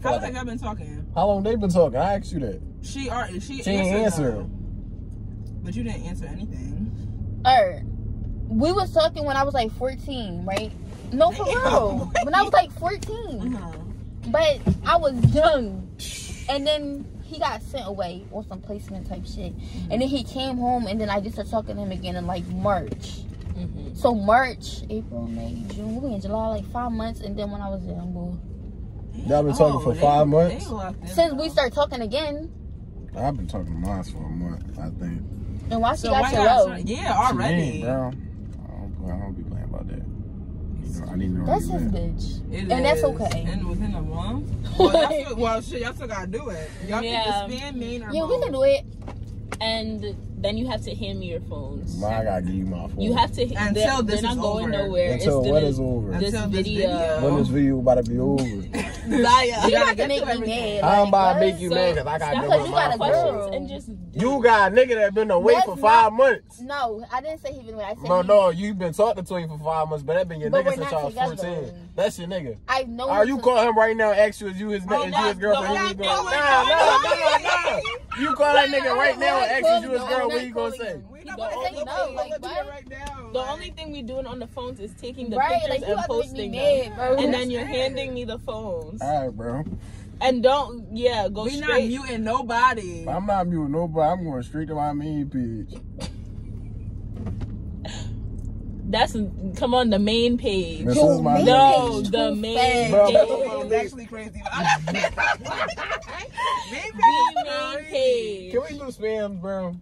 How long have y'all been talking? how long they been talking? I asked you that. She are she, She ain't answered, answer. though. But you didn't answer anything. Alright. We was talking when I was like 14, right? No, for real. when I was like 14. Uh-huh. But I was young. And then he got sent away or some placement type shit. And then he came home and then I just started talking to him again in like March. Mhm. So March, April, May, June, we in July, like five months. And then when I was young, boy. Y'all been talking for they- five months? they locked Since we started talking again, I've been talking to mine for a month, I think. and why she So got why your y'all low? Yeah, What you already. mean, bro? I don't, I don't be playing about that. You I need to know That's his you bitch. It And that's okay. And within a month. Well, y'all still, well, shit, y'all still gotta do it. Y'all Yeah. get the spam main or Yeah, we can do it. And then you have to hand me your phones. Man, I gotta give you my phone. You have to. Until they're, this they're not is going over. nowhere. Until it's what gonna- is over? This Until this video. video. When this video about to be over? Zaya. You You got gotta make to me mad. I'm about to make you mad because I gotta Because you got a girl. questions and just. You got a nigga that been away That's for not- five months. No, I didn't say he been away. I said No, he- no, you been talking to him for five months, but that been your nigga since not y'all was 14. That's your nigga. I know. Are you since- call him right now? and Ask you is you his, Oh, is you his girlfriend? no, you no, no, Nah, no, nah, no, nah, nah. You call that nigga right now and ask No, is you his no, girl? What not you gonna say? Him. The not only no, thing- like, like, right now. The like- only thing we doing on the phones is taking the Right, pictures like you and about to make posting them. mad, bro. And then you're That's handing me the phones. All right, bro. And don't, yeah, go we not straight. muting nobody. I'm not muting nobody. I'm going straight to my main page. That's come on the main page. This Yo, is my No, page the main fast. Bro, It's page. actually crazy. The main page. Can we do spams, bro?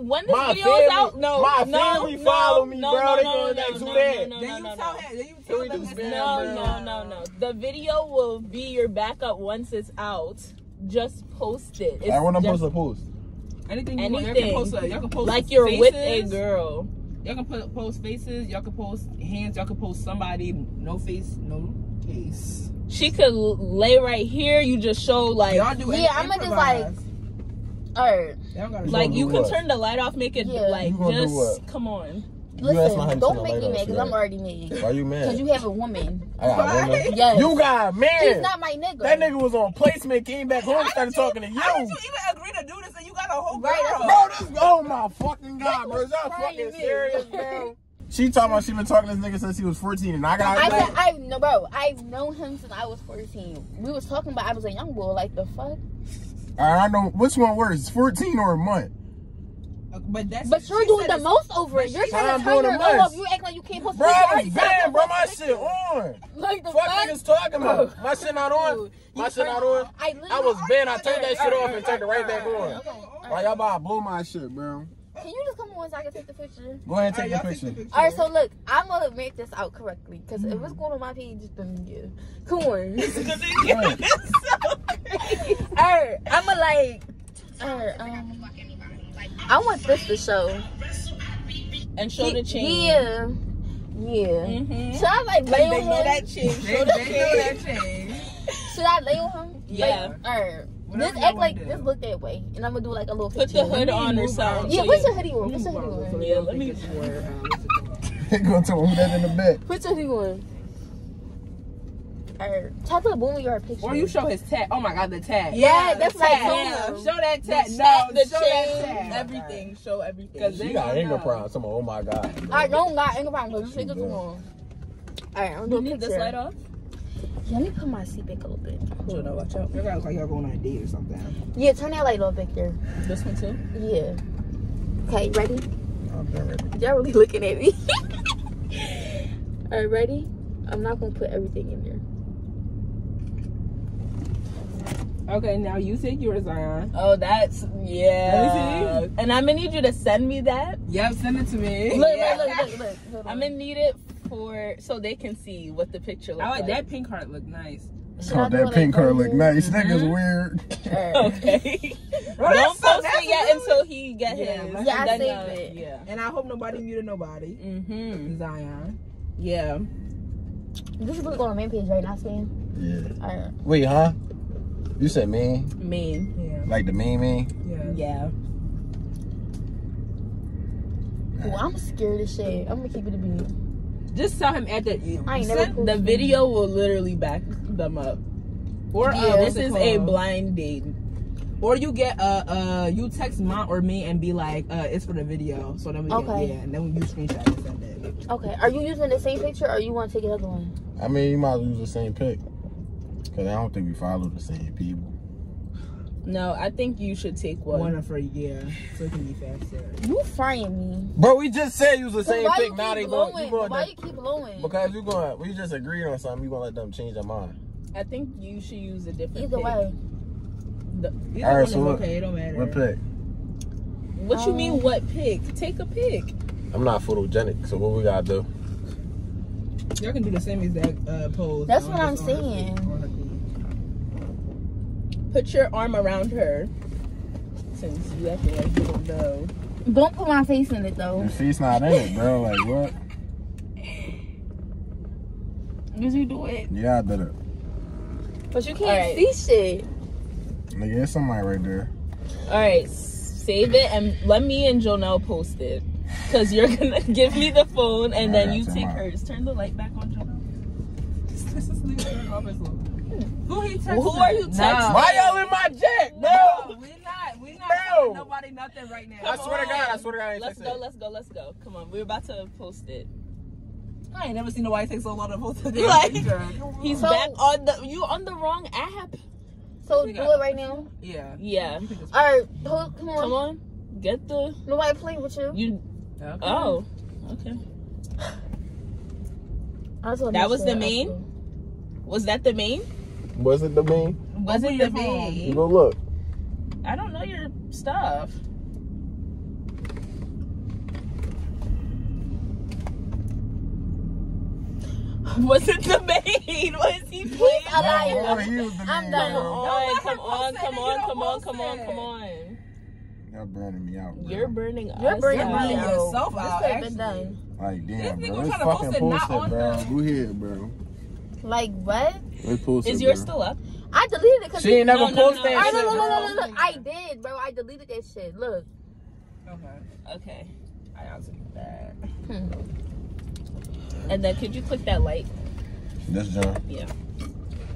When this My video family- is out, no, my family no, follow me, no, bro. No, They no, gonna no, ask no, who no, that? No, Then no, you no, tell no. him. Then you tell them do it's spam, No, no, no, no. The video will be your backup once it's out. Just post it. It's I want to post a post. Anything you want. Y'all Anything. can post. A, y'all can post like you're with a girl. Y'all can put, post faces. Y'all can post hands. Y'all can post somebody. No face. No case. She could lay right here. You just show like, Y'all do. Yeah, I'ma just, like, Alright, Y'all gotta You like you can what? turn the light off, make it Yeah. like You gonna do just what? come on. You ask my listen, don't make me mad because? I'm already mad. Why you mad? Because you have a woman. I got a Why? woman. Yes. You got a He's not my nigga. That nigga was on placement, came back home, started talking to you. How did you even agree to do this and you got a whole girl? Right, that's Bro, this oh my fucking god, bro. Is y'all fucking serious, bro? She talking about she been talking to this nigga since he was 14 and I got I like, said I no bro. I've known him since I was 14. We was talking about I was a young boy. Like the fuck. I know which one worse, 14 or a month. But that's. But you're doing the most over it. You're trying to turn doing your the low up. You act like you can't post Bro, pictures. I was banned, bro. My shit on. Like the Fuck fuck. niggas talking about. My shit not on. My shit not on. I, I was banned. I turned that shit off and turned it right back on. Okay. Like y'all about to blow my shit, bro. Can you just come on so I can take the picture? Go ahead and take y'all the take the picture. picture. All right, so look, I'm gonna make this out correctly because if it's going on my page, then yeah, come on. all right, I'm gonna like, all right, um, I want this to show. And show the chain. Yeah, yeah. Mm-hmm. Should I like lay on They know him? that chain. They, Show the they know that change. Should I lay on him? Yeah. Like, all right. Whatever Just act like wanna do. just look that way, and I'm gonna do like a little Put picture. the hood on or something. Yeah, so put you- your hoodie on. Put your hoodie on. Yeah, let me- They gonna tell who that in the back. Put your hoodie on. Alright, try to boom your picture. Or you show his tag. Oh my god, the tag. Yeah, the that's what I tag. Show that tag. The No, the show chain, that tag. everything. Show everything. 'Cause She they got gonna anger know. problems. I'm oh my god. I don't got any problem because you think it's long. Alright, I'm gonna do a need this light off? Yeah, let me put my seat back a little bit. Hold on, watch out. You gotta look like y'all going on a date or something. Yeah, turn that light on, Victor. This one too. Yeah. Okay, ready? I'm done ready. Y'all really looking at me. All right, ready? I'm not gonna put everything in there. Okay, now you take yours, Zion. Oh, that's yeah. Let me And I'm gonna need you to send me that. Yep, send it to me. Look, look, look, look, look. Hold on. I'm gonna need it for so they can see what the picture looks like like. that pink heart. Look nice. Should Oh, do it that like pink card look nice. Nigga's Mhm. weird. Okay. Bro, Don't so- post it yet really- until he get Yeah, his. Yeah, I And saved uh, it. Yeah. And I hope nobody muted nobody. Mm-hmm. Zion. Yeah. This is really going on main page right now, Sam. Yeah. All right. Wait, huh? You said mean? Mean. Yeah. Like the mean mean? Yeah. Yeah. Ooh, I'm scared as shit. I'm gonna keep it a beat. Just tell him at the. Send- The posted. video will literally back them up. Or Yeah, uh, this is it is a blind date. Or you get uh uh you text mom or me and be like uh it's for the video so then we Okay. can yeah and then you screenshot and send it. Okay. Are you using the same picture or you want to take another one? I mean, you might use the same pic. Because I don't think we follow the same people. No, I think you should take one. One of a year, so it can be faster. You frying me. Bro, we just said you was the So same why pic. Now they keep going, blowing? you going Why to, you keep blowing? Because you going, we just agreed on something. You gonna let them change their mind. I think you should use a different. Either pic. way. The- Either All right, one so what- okay, it don't matter. What pick? What you Um, mean? What pick? Take a pick. I'm not photogenic, so what we gotta do? Y'all can do the same exact uh pose. That's what I'm this- on saying. feet, on her feet. Put your arm around her. Since you acting like you don't know. Don't put my face in it though. Your face not in it, bro. Like what? Did you do it? Yeah, I did it. But you can't Alright. see shit. Nigga, there's somebody right there. All right, save it and let me and Jonelle post it. Cause you're gonna give me the phone and then Alright, you take mine. hers. Turn the light back on, Jonelle. Let's just leave it in. Who he texting? Who are you No. texting? Why y'all in my jet, bro? No, we not. We not Bro. telling nobody nothing right now. I swear to God, I swear to God, I ain't Let's go, it. let's go, let's go. Come on, we're about to post it. I ain't never seen nobody take so long to post a Like, damn picture. Come on. He's So- back on the you on the wrong app. So We do got- it right now. Yeah. Yeah. You can just- Alright, hold, come on. Come on. Get the Nobody playing with you. you Okay. oh. Okay. I just wanna That was the main? Was that the main? Was it the main? Was it your the phone. You go look. I don't know your stuff. Was it the main? Was he playing? a liar. Oh, he was the I'm done. bro. on, come on, come on, come don't on, come on, come on. Y'all burning me out, bro. You're burning You're burning out. me out. out. yourself This out, could have been done. Like, damn, This bro. nigga Let's fucking post it not on bro. the- Go ahead, bro. Like what? Let's post it, Is yours bro. still up? I deleted it because She ain't never No, no, posted no. that I shit, no no no bro. no no no. I did, bro. I deleted that shit. Look. Okay. Okay. I answered that. Hmm. And then could you click that light? This John. Yeah.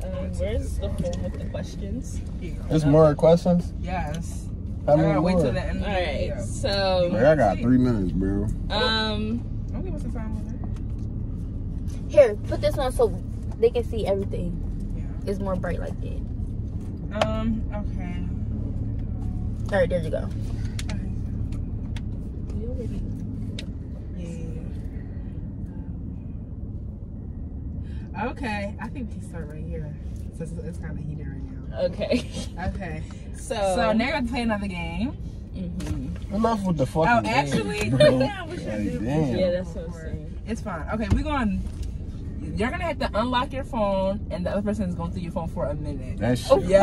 Um, where's the phone with the questions? There's more questions? Yes. How I many gotta wait more? till the end of All the right. Bro, So, I got three minutes, bro. um, Don't give us a time limit. Here, put this on so they can see everything. Yeah. It's more bright like that. Um, okay. All right, there you go. Yeah. Okay, I think we can start right here. Since it's, it's kind of heated right now. Okay. Okay. So. So now we're gonna play another game. Mm-hmm. Enough with the fucking Oh, game, actually, bro. yeah, we should Like, do- damn. Yeah, that's what I'm saying. It's fine. Okay, we're going. You're gonna have to unlock your phone, and the other person is going through your phone for a minute. That Oh, shit. Yeah.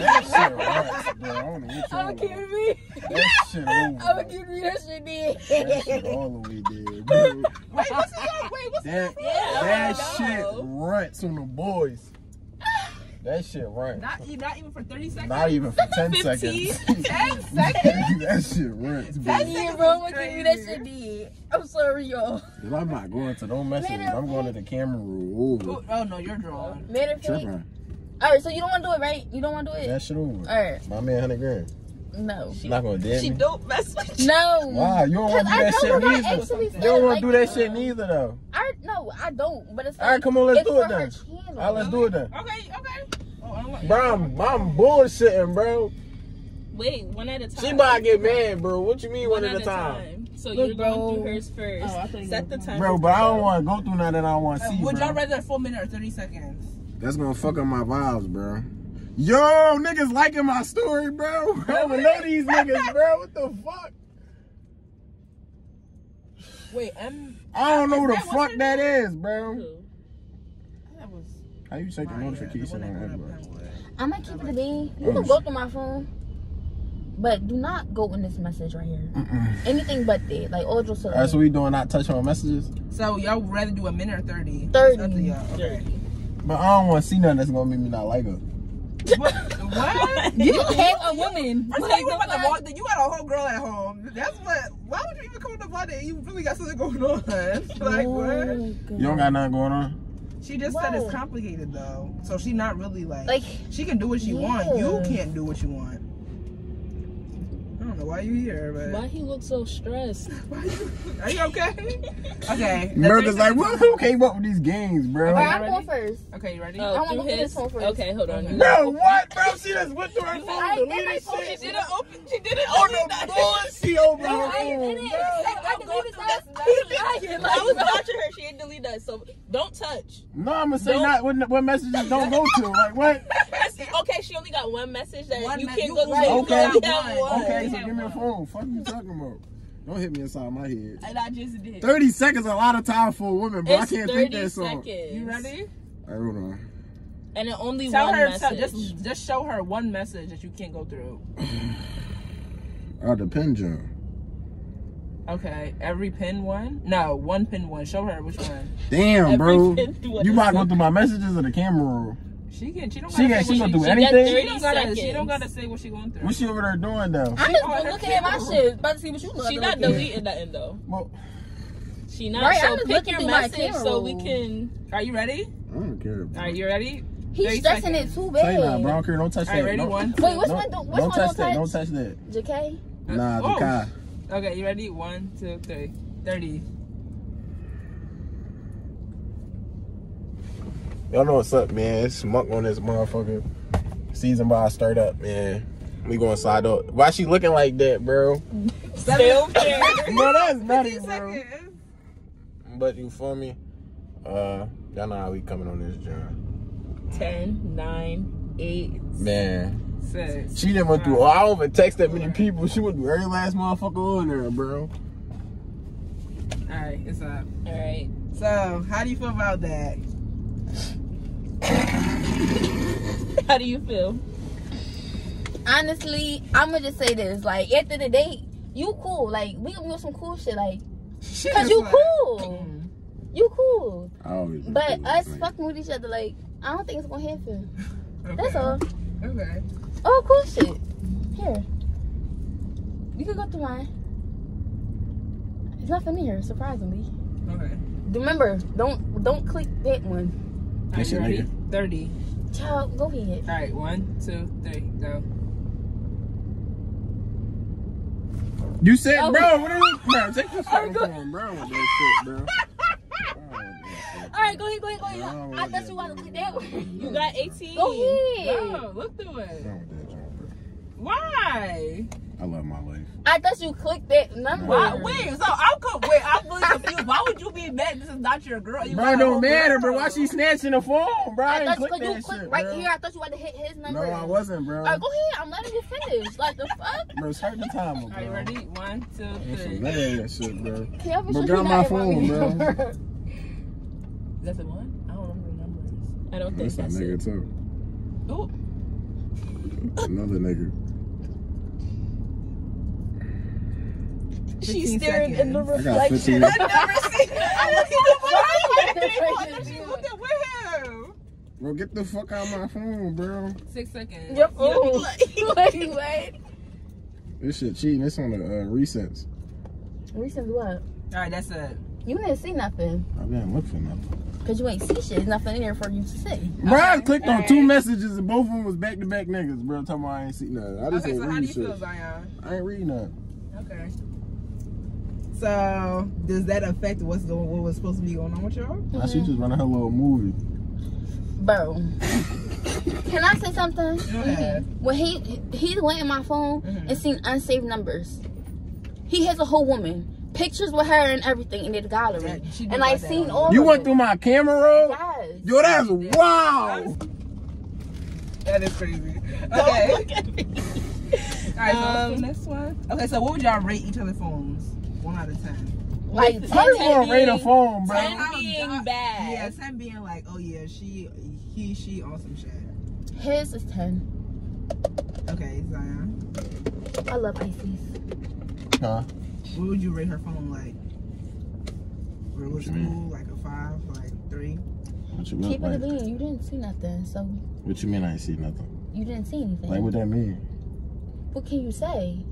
That shit right, bro. I wanna get you I'm kidding me. That shit. I'm kidding me. That shit did. That shit all the way dead, bro. Wait, what's your, wait, what's That, Yeah, that shit runs on the boys. That shit runs. not not even for thirty seconds? Not even for 10 15. seconds. 10 seconds. that shit runs, Ten baby. Yeah, seconds bro, is I'm kidding me. That shit did. I'm sorry, y'all. I'm not going to no messages. I'm going to the camera roll. Oh, oh, no, you're drawing. Matter of fact. Tripping. All right, so you don't want to do it, right? You don't want to do it? That shit over. All right. My man, 100 grand. No. Not gonna damn She me. don't mess with you. No. Why? You don't want to do I that shit neither. You don't want like, do that uh, shit neither, though. I no, I don't. But it's like All right, come on, let's do it her then. All right, let's do it then. Okay, okay. Oh. Bro, I'm, I'm bullshitting, bro. Wait, one at a time. She about to get mad, bro. What you mean one, at a time? So Look, you're bro. going through hers first. Oh, I thought Set the time. Bro, but I don't want to go through nothing I don't want to see, you. Would y'all rather a full minute or 30 seconds? That's gonna fuck up my vibes, bro. Yo, niggas liking my story, bro. I don't know these niggas, bro. What the fuck? Wait, I don't know who the fuck wasn't- that is, bro. Who? That was How you check the notification on that that, bro? I'm gonna keep it a bean. You can go shit. through my phone. But do not go in this message right here. Mm-mm. Anything but that. Like all just That's what we doing not touch on messages, So y'all would rather do a minute or 30? 30. It's up to. Okay. but I don't want to see nothing that's gonna make me not like her. What? what? You have a woman. First Like, you, the about to fuck? you got a whole girl at home. That's what. Why would you even come to the that you really got something going on? like oh, what? You don't got nothing going on. She just said it's complicated though, so she's not really like. Like, she can do what she want. You can't do what you want. I don't know why you here, but Why he look so stressed? Why you- Are you okay? okay. America's like, well, who came up with these games, bro? Okay. right, I'm ready? going first. Okay, you ready? Oh, I wanna through look at his. this one first. Okay, hold on. Okay. Bro, what, bro? She just went through her I phone, did deleted my phone. shit. She didn't open. She didn't Oh open no, that. bullshit over her I phone, didn't. bro. I deleted that. I was watching her. She didn't delete that. So don't touch. No, I'm gonna say Don't- what, what messages don't go to. Like what? Okay, she only got one message that One you can't you- go. to. you you Okay. only got have one. one. Okay, so give me a one. phone. Fuck you talking about? Don't hit me inside my head. And I just did. 30 seconds a lot of time for a woman, bro. I can't 30 think that song. seconds. You ready? Alright, hold on. And then only Tell one her. message. Just just show her one message that you can't go through. Oh, the pin jump. Okay, every pin one? No, one pin one. Show her which one. Damn, Every bro. one. You about to go through my messages or the camera roll? She can. She don't. She gotta can- say she what gonna do she anything? She 30 don't gotta. She don't gotta say what she going through. What's she over there doing though? I'm just on looking at my shit, about to see what you look She not looking. deleting nothing though. Well, She not. Right, so I'm just pick looking your my message camera so we can. Are you ready? I don't care. Bro. Are you ready? He's stressing seconds. it too Say bad. nah, bro. I don't care. Don't touch All right, that. ready? Don't- One. Wait, which don't- one? Do, which don't one touch don't that. Don't touch? touch that. JK. Nah, Oh. Jakai. Okay, you ready? One, two, three. Thirty. Y'all know what's up, man. It's Monk on this motherfucker. Season by stirred up, man. We going side up. Why she looking like that, bro? Still care. no, that's nutty, 15 bro. But you feel me? Uh, y'all know how we coming on this journey. 10, 9, 8. Man, Six. she didn't went through. I don't even text that many people. She went through every last motherfucker on there, bro. All right, it's up. Alright. So, how do you feel about that? How do you feel? Honestly, I'm gonna just say this. Like, after the date, you cool. Like, we gonna do some cool shit. Like, She cause you like, cool. mm, You cool. I But cool, us like- fucking with each other, like, I don't think it's gonna happen. okay. That's all. Okay. Oh, cool shit. Here. You can go through mine. It's nothing here, surprisingly. Okay. Remember, don't don't click that one. Are This you shit. Thirty. Child, go ahead. All right. One, two, three. Go. You said, Oh. bro. What are you, bro? Take this fucking phone, bro. With that shit, bro. All right, go ahead, go ahead, go ahead. No, I thought you wanted to click that one. You got 18. Go ahead. Oh, look through it. That joint. Why? I love my life. I thought you clicked that number. Why? Wait. So I'm co- wait. I'm really confused. Why would you be mad? This is not your girl. You Bro, it don't matter, bro. Why she snatching the phone, bro? I I ain't thought click you, that you clicked shit, right bro. here. I thought you wanted to hit his number. No, number. I wasn't, bro. All right, go ahead. I'm letting you finish. Like the fuck? Bro, start the timer, bro. Are you ready? One, two, That's some shit, bro. Can y'all be Bro, sure get you on not my phone, bro. number? Is that the one? I don't remember the numbers. I don't think That's a that's nigga it. too. Oh, Another nigga. She's 15 staring in the seconds. I got reflection. 15. I never seen Why? that. She looked at with him. Bro, get the fuck out of my phone, bro. Six seconds. Yep. You Ooh. like- wait, wait. This shit cheating. It's on the uh, recents. Recent what? All right, that's it. You didn't see nothing. I didn't look for nothing. Because you ain't see shit. There's nothing in there for you to see. Bro, I clicked on two messages and both of them was back to back niggas, bro. Talking about I ain't see nothing. I just Okay, ain't so how do read you shit. feel, Zion? I ain't reading nothing. Okay. So, does that affect what's going, what was supposed to be going on with y'all? Now she just running her little movie. Bro. Can I say something? Go ahead. When he he went in my phone Mhm. and seen unsaved numbers. He has a whole woman. pictures with her and everything in the gallery. Yeah, and I got that seen all You of went it. through my camera roll? Yes. Yo, that's wow. That is crazy. Don't Okay. look at me. All right, so Um, next one? Okay, so what would y'all rate each other's phones? One out of ten. Like, With How you ten gonna rate a being- phone, bro? ten being bad. Yeah, ten being like, oh yeah, she, he, she on some shit. His is 10. Okay, Zion. I love Pisces. Huh? What would you rate her phone like? Real What school, mean? like a five, like three. What you Keep mean? it a bean. You didn't see nothing, so what you mean I ain't see nothing? you didn't see anything. Like, what that mean? what can you say?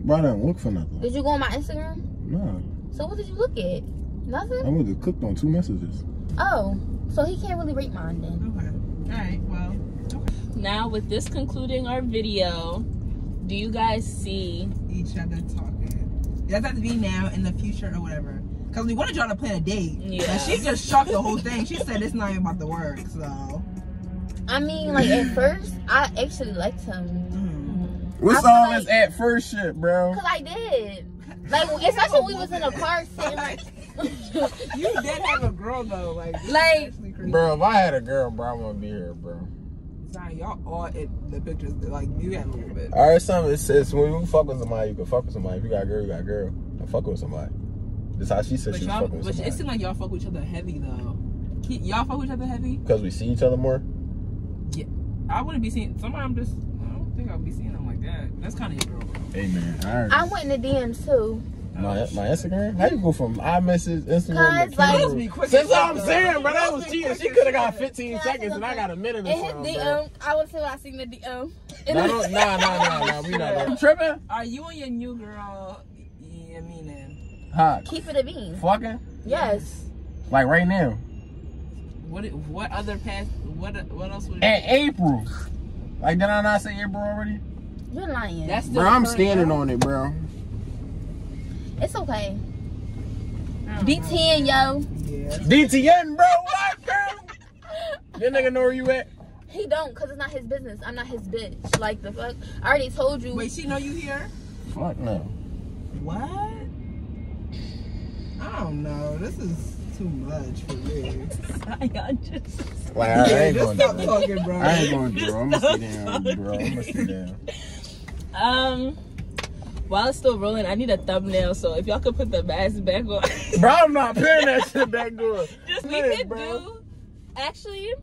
Bro, I didn't look for nothing. Did you go on my Instagram? No. So what did you look at? Nothing? I Nothing? would have clicked on two messages. Oh, so he can't really rate mine then. Okay. All right. Well. Now, with this concluding our video, do you guys see? Each other talking. It doesn't have to be now, in the future, or whatever. Cause we wanted y'all to plan a date. Yeah. And she just shocked the whole thing. She said it's not even about the work. So. I mean, like at first, I actually liked him. mm. What's I feel all like- this at first shit, bro? Cause I did. Like, especially when we was in a car sitting right. You did have a girl though, like. this Like- Bro, if I had a girl, bro, I wouldn't be here, bro. Sorry, y'all all in the pictures. Like you had a little bit. All right, something it says when you fuck with somebody, you can fuck with somebody. If you got a girl, you got a girl. I fuck with somebody. This how she said But she was fucking with but it somebody. seemed like y'all fuck with each other heavy though. Y'all fuck with each other heavy. Because we see each other more. Yeah, I wouldn't be seeing. Somebody I'm just. I don't think I'll be seeing them like that. That's kind of your girl. Hey man, all right. I went in the DMs too. My, my Instagram? How you go from iMessage, Instagram to Cause, like- camera? Must be quick That's what I'm saying, bro. That was Must cheating. She could have got 15 Can seconds, and I got a minute or In his something, bro. DM, I would say I seen the DM. Nah, no, nah, nah, nah, nah. We not you tripping? Are you and your new girl? Yeah, meaning. Huh? Keep it a bean. Fucking? Yes. Like right now. What? What other past? What? What else would? In April. Like, did I not say April already? You're lying. That's Bro, I'm standing on it, bro. it's okay. D10, yo. Yeah. DTN, bro. What, bro? That nigga know where you at? He don't, cause it's not his business. I'm not his bitch. Like the fuck. I already told you. Wait, she know you here? Fuck no. What? I don't know. This is too much for me. Zion just. Like, I ain't Just going stop to. talking, bro. I ain't going to, bro. I'm gonna stay down, bro. I'm gonna stay down. Um, while it's still rolling, I need a thumbnail. So if y'all could put the mask back on, Bro, I'm not paying that shit that good. just we Lit, could bro. do. Actually,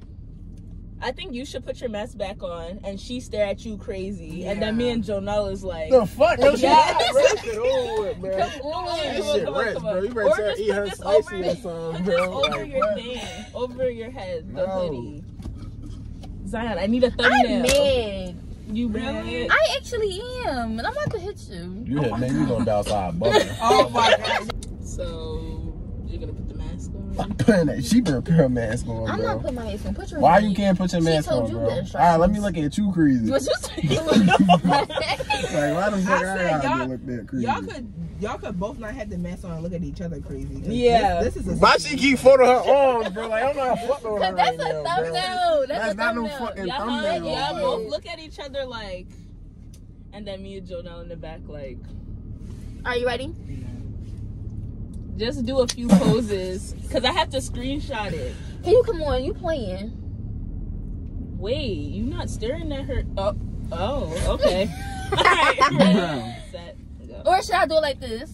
I think you should put your mask back on, and she stare at you crazy, and then me and Jonelle is like. The fuck? No shit. Yes. Bro, that shit over with, bro. Come on, That come on, shit come on, rich, bro. You better Or tell her just eat her spicy over- or something, Put this bro. over Like, your what? thing, over your head, the No. hoodie. Zion, I need a thumbnail. I'm mad. You Really? I actually am, and I'm about to hit you. You hit me, you gonna be outside. Oh my god. So you're gonna put the mask on? I'm putting that. She better put her mask on, I'm bro. not putting my mask on. Put your Why hand. you can't put your She mask told on, you bro? the All instructions. right, let me look at you crazy. What you saying? Like, why the fuck I I, said y'all- be looked at crazy? Y'all could y'all could both not have the mask on and look at each other crazy. Yeah. This, this is a Why she keep photo her arms, bro? Like I'm not fucking with her Cause right that's a now, thumbnail. That's, That's a not no fucking Y'all, thumbnail, y'all bro. both look at each other like, and then me and Jonelle in the back like, Are you ready? Just do a few poses because I have to screenshot it. Can you come on? You playing? Wait, you not staring at her? Oh, oh, okay. All right, ready, set, go. Or should I do it like this?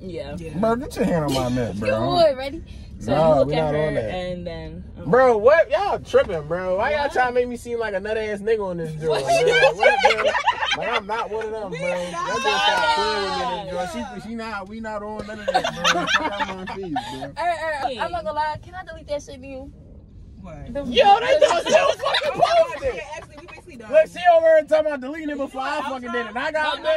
Yeah. Yeah. Bro, get your hand on my neck, Come bro. on, ready? So Nah, you look we at her and then. um, Bro, what? Y'all tripping, bro. Why y'all What? trying to make me seem like a nut ass nigga on this joint? What? bro? What, bro? Like, I'm not one of them, bro. That not. just playing with me in. She, she not, we not on none of that, bro. Fuck out my face, bro. Alright, alright. I'm not gonna lie. Can I delete that shit, you? What? The- Yo, they don't still fucking post yeah, it. actually, we basically done. Look, she over here talking about deleting it before I fucking did it. And I no, got no,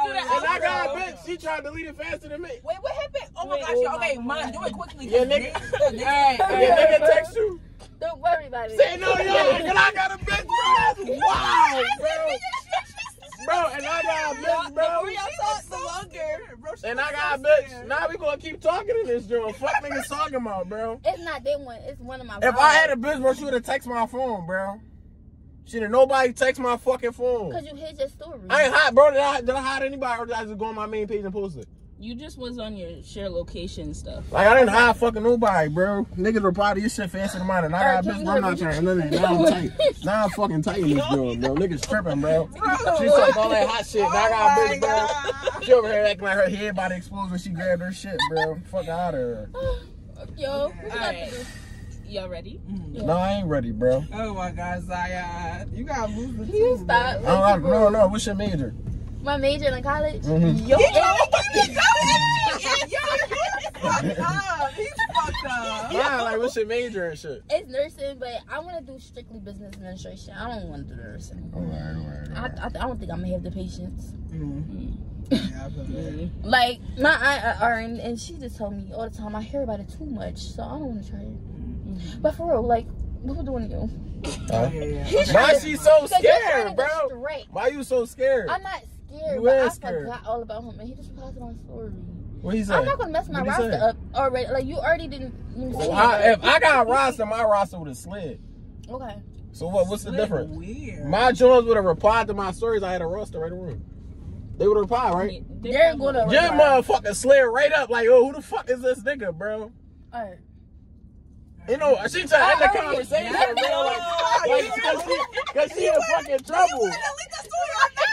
a no, no, bitch. I ain't Oh, do that. And I got a bitch. She tried to delete it faster than me. Wait, what happened? Oh my gosh, oh yo, my okay, God. mine, do it quickly. Yeah, 'cause nigga. Alright, Yeah, nigga text you. Don't worry about it. Say no, yo, and I got a bitch, bro. That's wild, bro. Bro, and I got a bitch, bro. Before y'all talk the longer, bro, And I got a bitch. Now we gonna keep talking in this joint. Fuck niggas talking about, bro. It's not that one. It's one of my. If I had a bitch, bro, she would have texted my phone, bro. Shit, and nobody text my fucking phone. Cause you hid your story. I ain't hot, bro. Did I, did I hide anybody or did I just go on my main page and post it? You just was on your share location stuff. Like I didn't hide fucking nobody, bro. Niggas reply to your shit faster than mine, and I got a bitch. can I'm not hear trying. None of. Now I'm tight. Now I'm fucking tight in this joint, bro. Niggas tripping, bro. She suck all that hot shit. Now I oh got a bitch, bro. She over here acting like her head about to explode when she grabbed her shit, bro. Fuck out of her. Yo, what you got to Alright. do? Y'all ready? No, I ain't ready, bro. Oh my God, Zion. You gotta lose the Can you two, stop? I no, no. What's your major? My major in college? Mhm. Yo, fucked up. He's fucked up. Yeah, like what's your major and shit? it's nursing, but I want to do strictly business administration. I don't want to do nursing. Alright, alright, I, alright. I, I don't think I'm gonna have the patience. Mm. Yeah, I. Like my aunt uh, Erin, and she just told me all the time I hear about it too much, so I don't want to try it. Mm-hmm. But for real, like, what we doing to you? Huh? Yeah, yeah. Why she so Because you're trying scared, bro? go straight. Why you so scared? I'm not scared, You but is I scared. forgot all about him, and he just posted on story. What he say? I'm not gonna mess my roster say? up already. Like you already didn't. You Well, see I, if I got a roster, my roster would have slid. okay. So what? What's the difference? Weird. My Jones would have replied to my stories. I had a roster right around. They would have replied, right? They're gonna. Your reply. motherfucker slid right up like, oh, who the fuck is this nigga, bro? Alright. You know, she tried to end the I heard you. conversation, bro. Like, Oh, like, cause she, cause she in fucking trouble.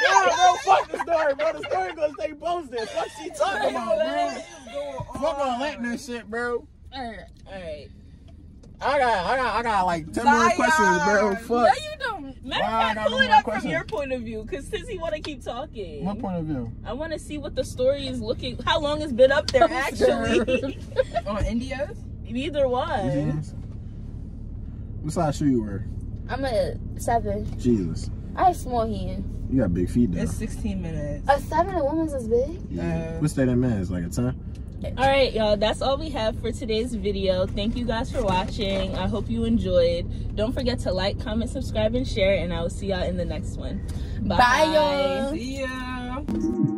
Yeah, bro, fuck the story, bro. The story gonna stay posted. Fuck she talking about, bro. Fuck that and that shit, bro. Alright. I got, I got, I got like ten more questions, bro. Fuck. No, you don't. Matter of fact, pull it up from your point of view, because since you want to keep talking, What point of view? I want to see what the story is looking. How long it's been up there, actually. On India's? Neither one. What size shoe you wear? I'm a seven. Jesus. I have small hands. You got big feet, though. It's 16 minutes. A seven, a woman's is big. Yeah. Uh, What's that in men's? Like a 10? All right, y'all. That's all we have for today's video. Thank you guys for watching. I hope you enjoyed. Don't forget to like, comment, subscribe, and share. And I will see y'all in the next one. Bye, y'all. See ya.